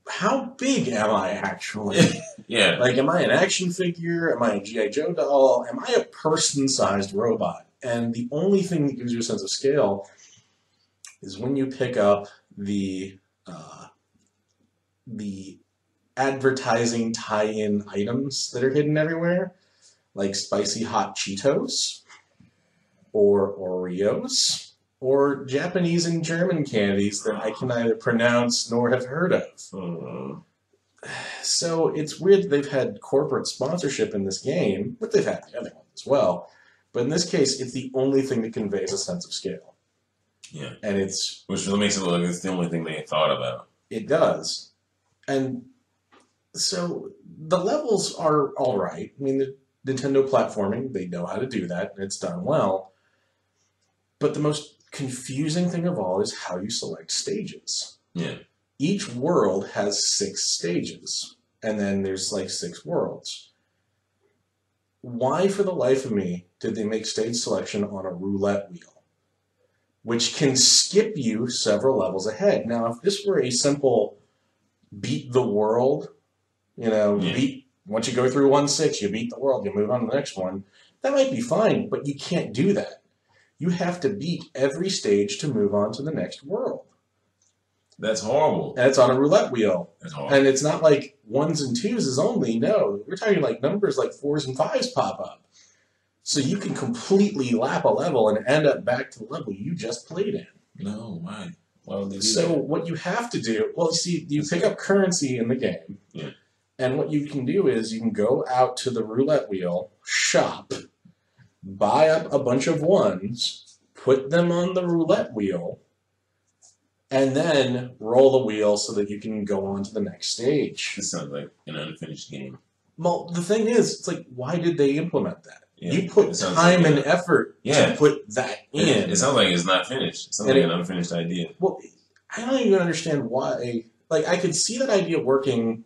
how big am I actually? Yeah, like, am I an action figure? Am I a G.I. Joe doll? Am I a person sized robot? And the only thing that gives you a sense of scale is when you pick up the uh, the advertising tie-in items that are hidden everywhere, like spicy hot Cheetos, or Oreos, or Japanese and German candies that I can neither pronounce nor have heard of. Uh, So it's weird that they've had corporate sponsorship in this game, but they've had the other ones as well. But in this case, it's the only thing that conveys a sense of scale, yeah. and it's Which really makes it look like it's the only thing they thought about. it does. And so the levels are all right. I mean, the Nintendo platforming, they know how to do that, and it's done well. But the most confusing thing of all is how you select stages. Yeah. Each world has six stages, and then there's like six worlds. Why, for the life of me, did they make stage selection on a roulette wheel? Which can skip you several levels ahead. Now, if this were a simple beat the world, you know, Yeah. beat once you go through one six, you beat the world, you move on to the next one, that might be fine, but you can't do that. You have to beat every stage to move on to the next world. That's horrible. And it's on a roulette wheel. That's horrible. And it's not like ones and twos is only. No, we're talking like numbers like fours and fives pop up. So you can completely lap a level and end up back to the level you just played in. No, why? Why would they do So that? what you have to do, well, see, you pick up currency in the game, Yeah. and what you can do is you can go out to the roulette wheel, shop, buy up a bunch of ones, put them on the roulette wheel, and then roll the wheel so that you can go on to the next stage. This sounds like an unfinished game. Well, the thing is, it's like, why did they implement that? Yeah. You put time like, and effort Yeah. to put that in. It, it sounds like it's not finished. It sounds And like it- an unfinished idea. Well, I don't even understand why. Like, I could see that idea working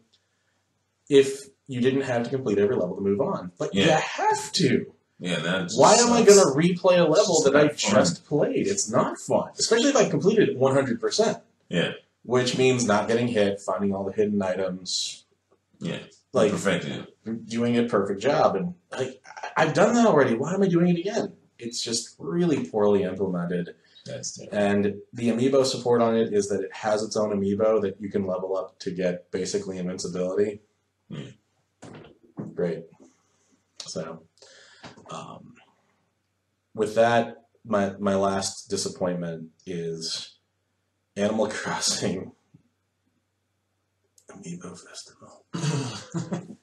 if you didn't have to complete every level to move on, but you have to. Yeah, that just Why am I going to replay a level that I not fun. just played? It's not fun, especially if I completed it 100%, Yeah, which means not getting hit, finding all the hidden items, yeah. Like perfected it. doing a perfect job. And like, I've done that already. Why am I doing it again? It's just really poorly implemented. That's terrible. And the amiibo support on it is that it has its own amiibo that you can level up to get basically invincibility. Hmm. Great. So, um, with that, my my last disappointment is Animal Crossing Amiibo Festival.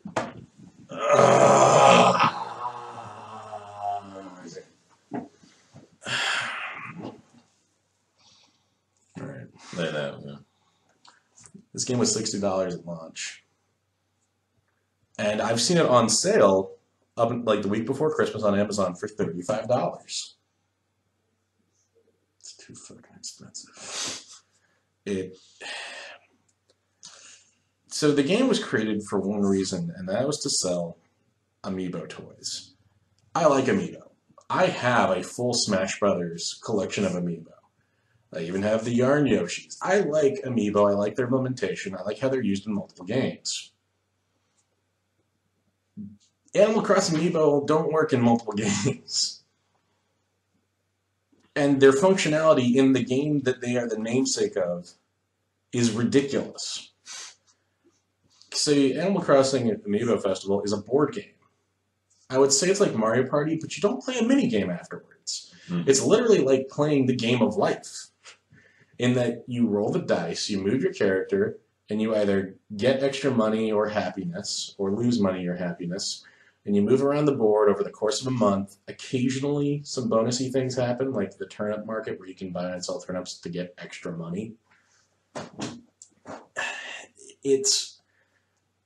All right. Let it out. This game was sixty dollars at launch, and I've seen it on sale up like the week before Christmas on Amazon for thirty five dollars. It's too fucking expensive. It. So the game was created for one reason, and that was to sell amiibo toys. I like amiibo. I have a full Smash Brothers collection of amiibo. I even have the Yarn Yoshis. I like amiibo. I like their implementation. I like how they're used in multiple games. Animal Crossing amiibo don't work in multiple games. And their functionality in the game that they are the namesake of is ridiculous. So, Animal Crossing Amiibo Festival is a board game. I would say it's like Mario Party, but you don't play a mini game afterwards. Hmm. It's literally like playing the game of life in that you roll the dice, you move your character, and you either get extra money or happiness, or lose money or happiness, and you move around the board over the course of a month. Occasionally, some bonusy things happen, like the turnip market, where you can buy and sell turnips to get extra money. It's,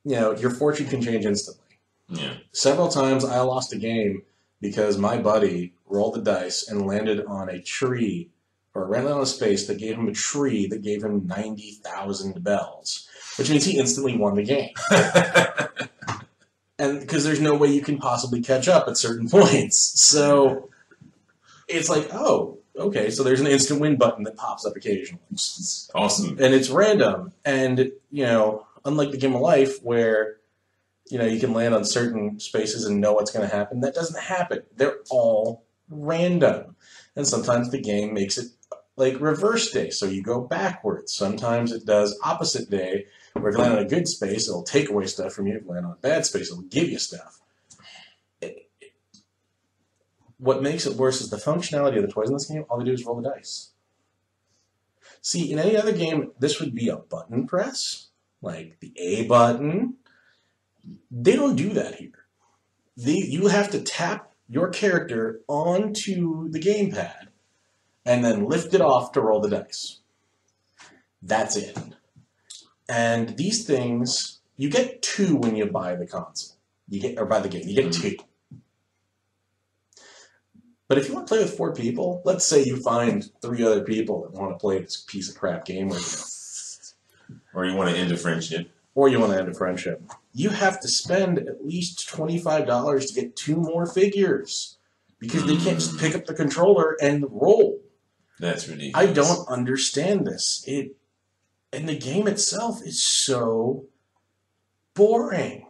you know, your fortune can change instantly Yeah. several times I lost a game because my buddy rolled the dice and landed on a tree or landed on a space that gave him a tree that gave him 90,000 bells, which means he instantly won the game. And because there's no way you can possibly catch up at certain points. So it's like, oh, okay, so there's an instant win button that pops up occasionally awesome. and it's random. And you know, unlike the game of life where you know you can land on certain spaces and know what's going to happen, that doesn't happen. They're all random, and sometimes the game makes it like reverse day, so you go backwards. Sometimes it does opposite day, where if you land on a good space, it'll take away stuff from you. If you land on a bad space, it'll give you stuff. What makes it worse is the functionality of the toys in this game. All they do is roll the dice. See, in any other game, this would be a button press, like the A button. They don't do that here. They, you have to tap your character onto the gamepad and then lift it off to roll the dice. That's it. And these things, you get two when you buy the console. You get or buy the game. You get hmm. two. But if you want to play with four people, let's say you find three other people that want to play this piece of crap game, or, you Or you want to end a friendship. or you want to end a friendship, you have to spend at least twenty five dollars to get two more figures because they can't just pick up the controller and roll. That's ridiculous. I don't understand this. It and the game itself is so boring.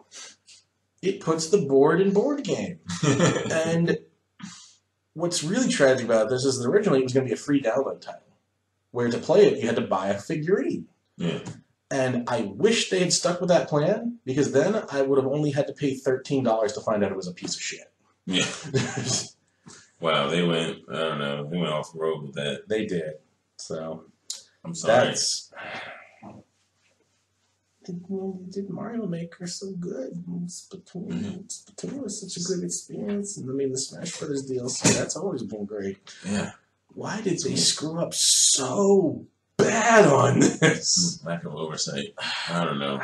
It puts the board in board game. And what's really tragic about this is that originally it was going to be a free download title, where to play it you had to buy a figurine. Yeah. And I wish they had stuck with that plan because then I would have only had to pay thirteen dollars to find out it was a piece of shit. Yeah. Wow, they went. I don't know. They went off the road with that. they did. So I'm sorry. that's. Did, did Mario Maker so good? Splatoon, Mhm. Splatoon was such a good experience, and I mean the Smash Brothers DLC that's always been great. yeah. Why did they screw up so bad on this? Lack of oversight. I don't know.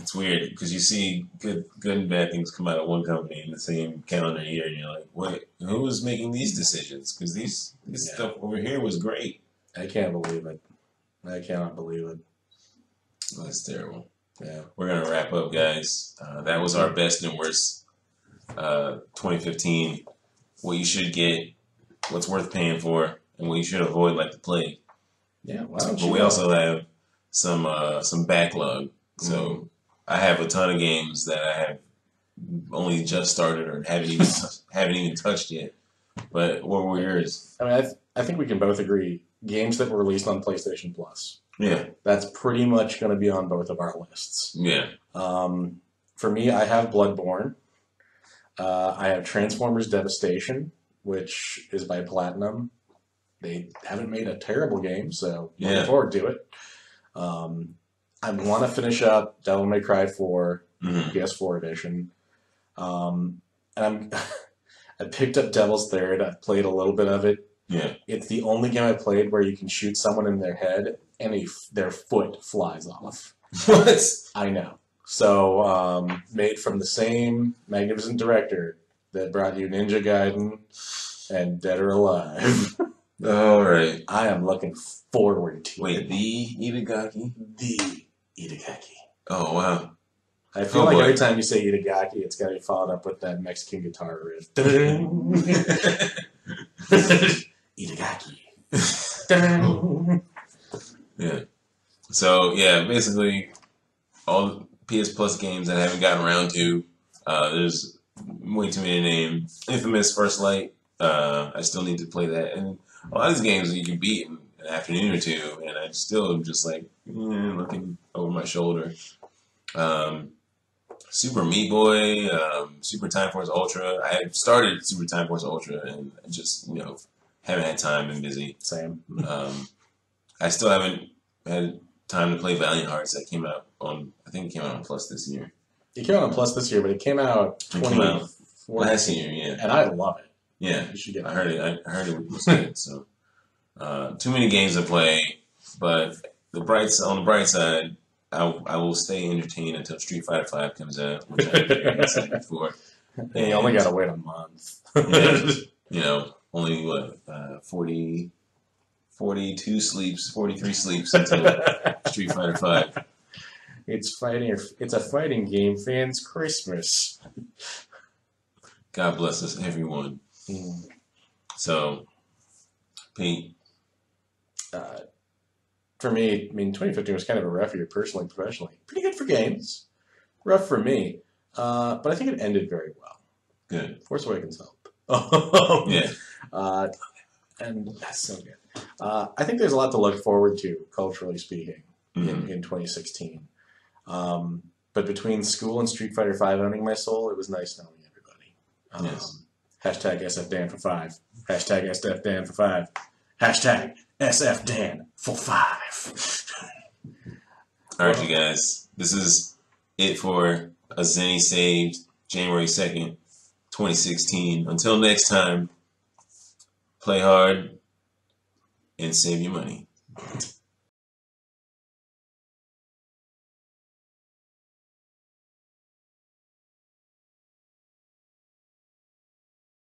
It's weird because you see good, good and bad things come out of one company in the same calendar year, and you're like, "Wait, who was making these decisions? Because these this Yeah. stuff over here was great." I can't believe it. I cannot believe it. That's terrible. Yeah. We're gonna wrap up, guys. Uh, that was our best and worst uh, 2015. What you should get, what's worth paying for, and we should avoid like the plague. Yeah. Why So- don't but you we go? also have some uh, some backlog. So Mm-hmm. I have a ton of games that I have only just started or haven't even haven't even touched yet. But what were yours? I mean, I, th- I think we can both agree games that were released on PlayStation Plus. Yeah, That's pretty much going to be on both of our lists. yeah, Um, for me, I have Bloodborne. Uh, I have Transformers Devastation, which is by Platinum. They haven't made a terrible game, so Yeah. looking forward to it. Um, I want to finish up Devil May Cry 4 hmm PS4 edition. Um, and I'm I picked up Devil's Third. I've played a little bit of it. yeah. It's the only game I played where you can shoot someone in their head and a, their foot flies off. What? I know. So, um, made from the same magnificent director that brought you Ninja Gaiden and Dead or Alive. All right. I am looking forward to Wait, it. the Itagaki? The Itagaki. Oh wow. I feel Oh, like boy. every time you say Itagaki, it's got to be followed up with that Mexican guitar riff. Itagaki. yeah. So yeah, basically all PS Plus games that I haven't gotten around to. Uh, there's way too many to name. Infamous First Light. Uh, I still need to play that, and a lot of these games you can beat in an afternoon or two, and I still am just like eh, looking over my shoulder. Um, Super Meat Boy, um, Super Time Force Ultra. I had started Super Time Force Ultra, and just you know haven't had time and busy. Same. Um, I still haven't had time to play Valiant Hearts. That came out on, I think it came out on Plus this year. It came out on Plus this year, but it came out It came out 2014. Last year, yeah, And I love it. Yeah. You should get I heard it. I heard it was good. So, uh, too many games to play, but the bright on the bright side, I, I will stay entertained until Street Fighter Five comes out, which I'm very excited for. And you only got to wait a month. Yeah. You know, only what uh, 40, 42 sleeps, forty three sleeps until Street Fighter Five. it's fighting. It's a fighting game fans' Christmas. God bless us, everyone. Mm. So, Pete, Uh, for me, I mean, 2015 was kind of a rough year personally, and professionally. Pretty good for games. Rough for me, uh, but I think it ended very well. good. Force Awakens help. Yeah. Uh, and that's so good. Uh, I think there's a lot to look forward to, culturally speaking, Mhm. in, in 2016. Um, but between school and Street Fighter V owning my soul, it was nice knowing everybody. Um, Yes. Hashtag SF Dan for five. Hashtag SF Dan for five. Hashtag SF Dan for five. All right, you guys. This is it for a Zenny saved January 2nd, 2016. Until next time, play hard and save your money.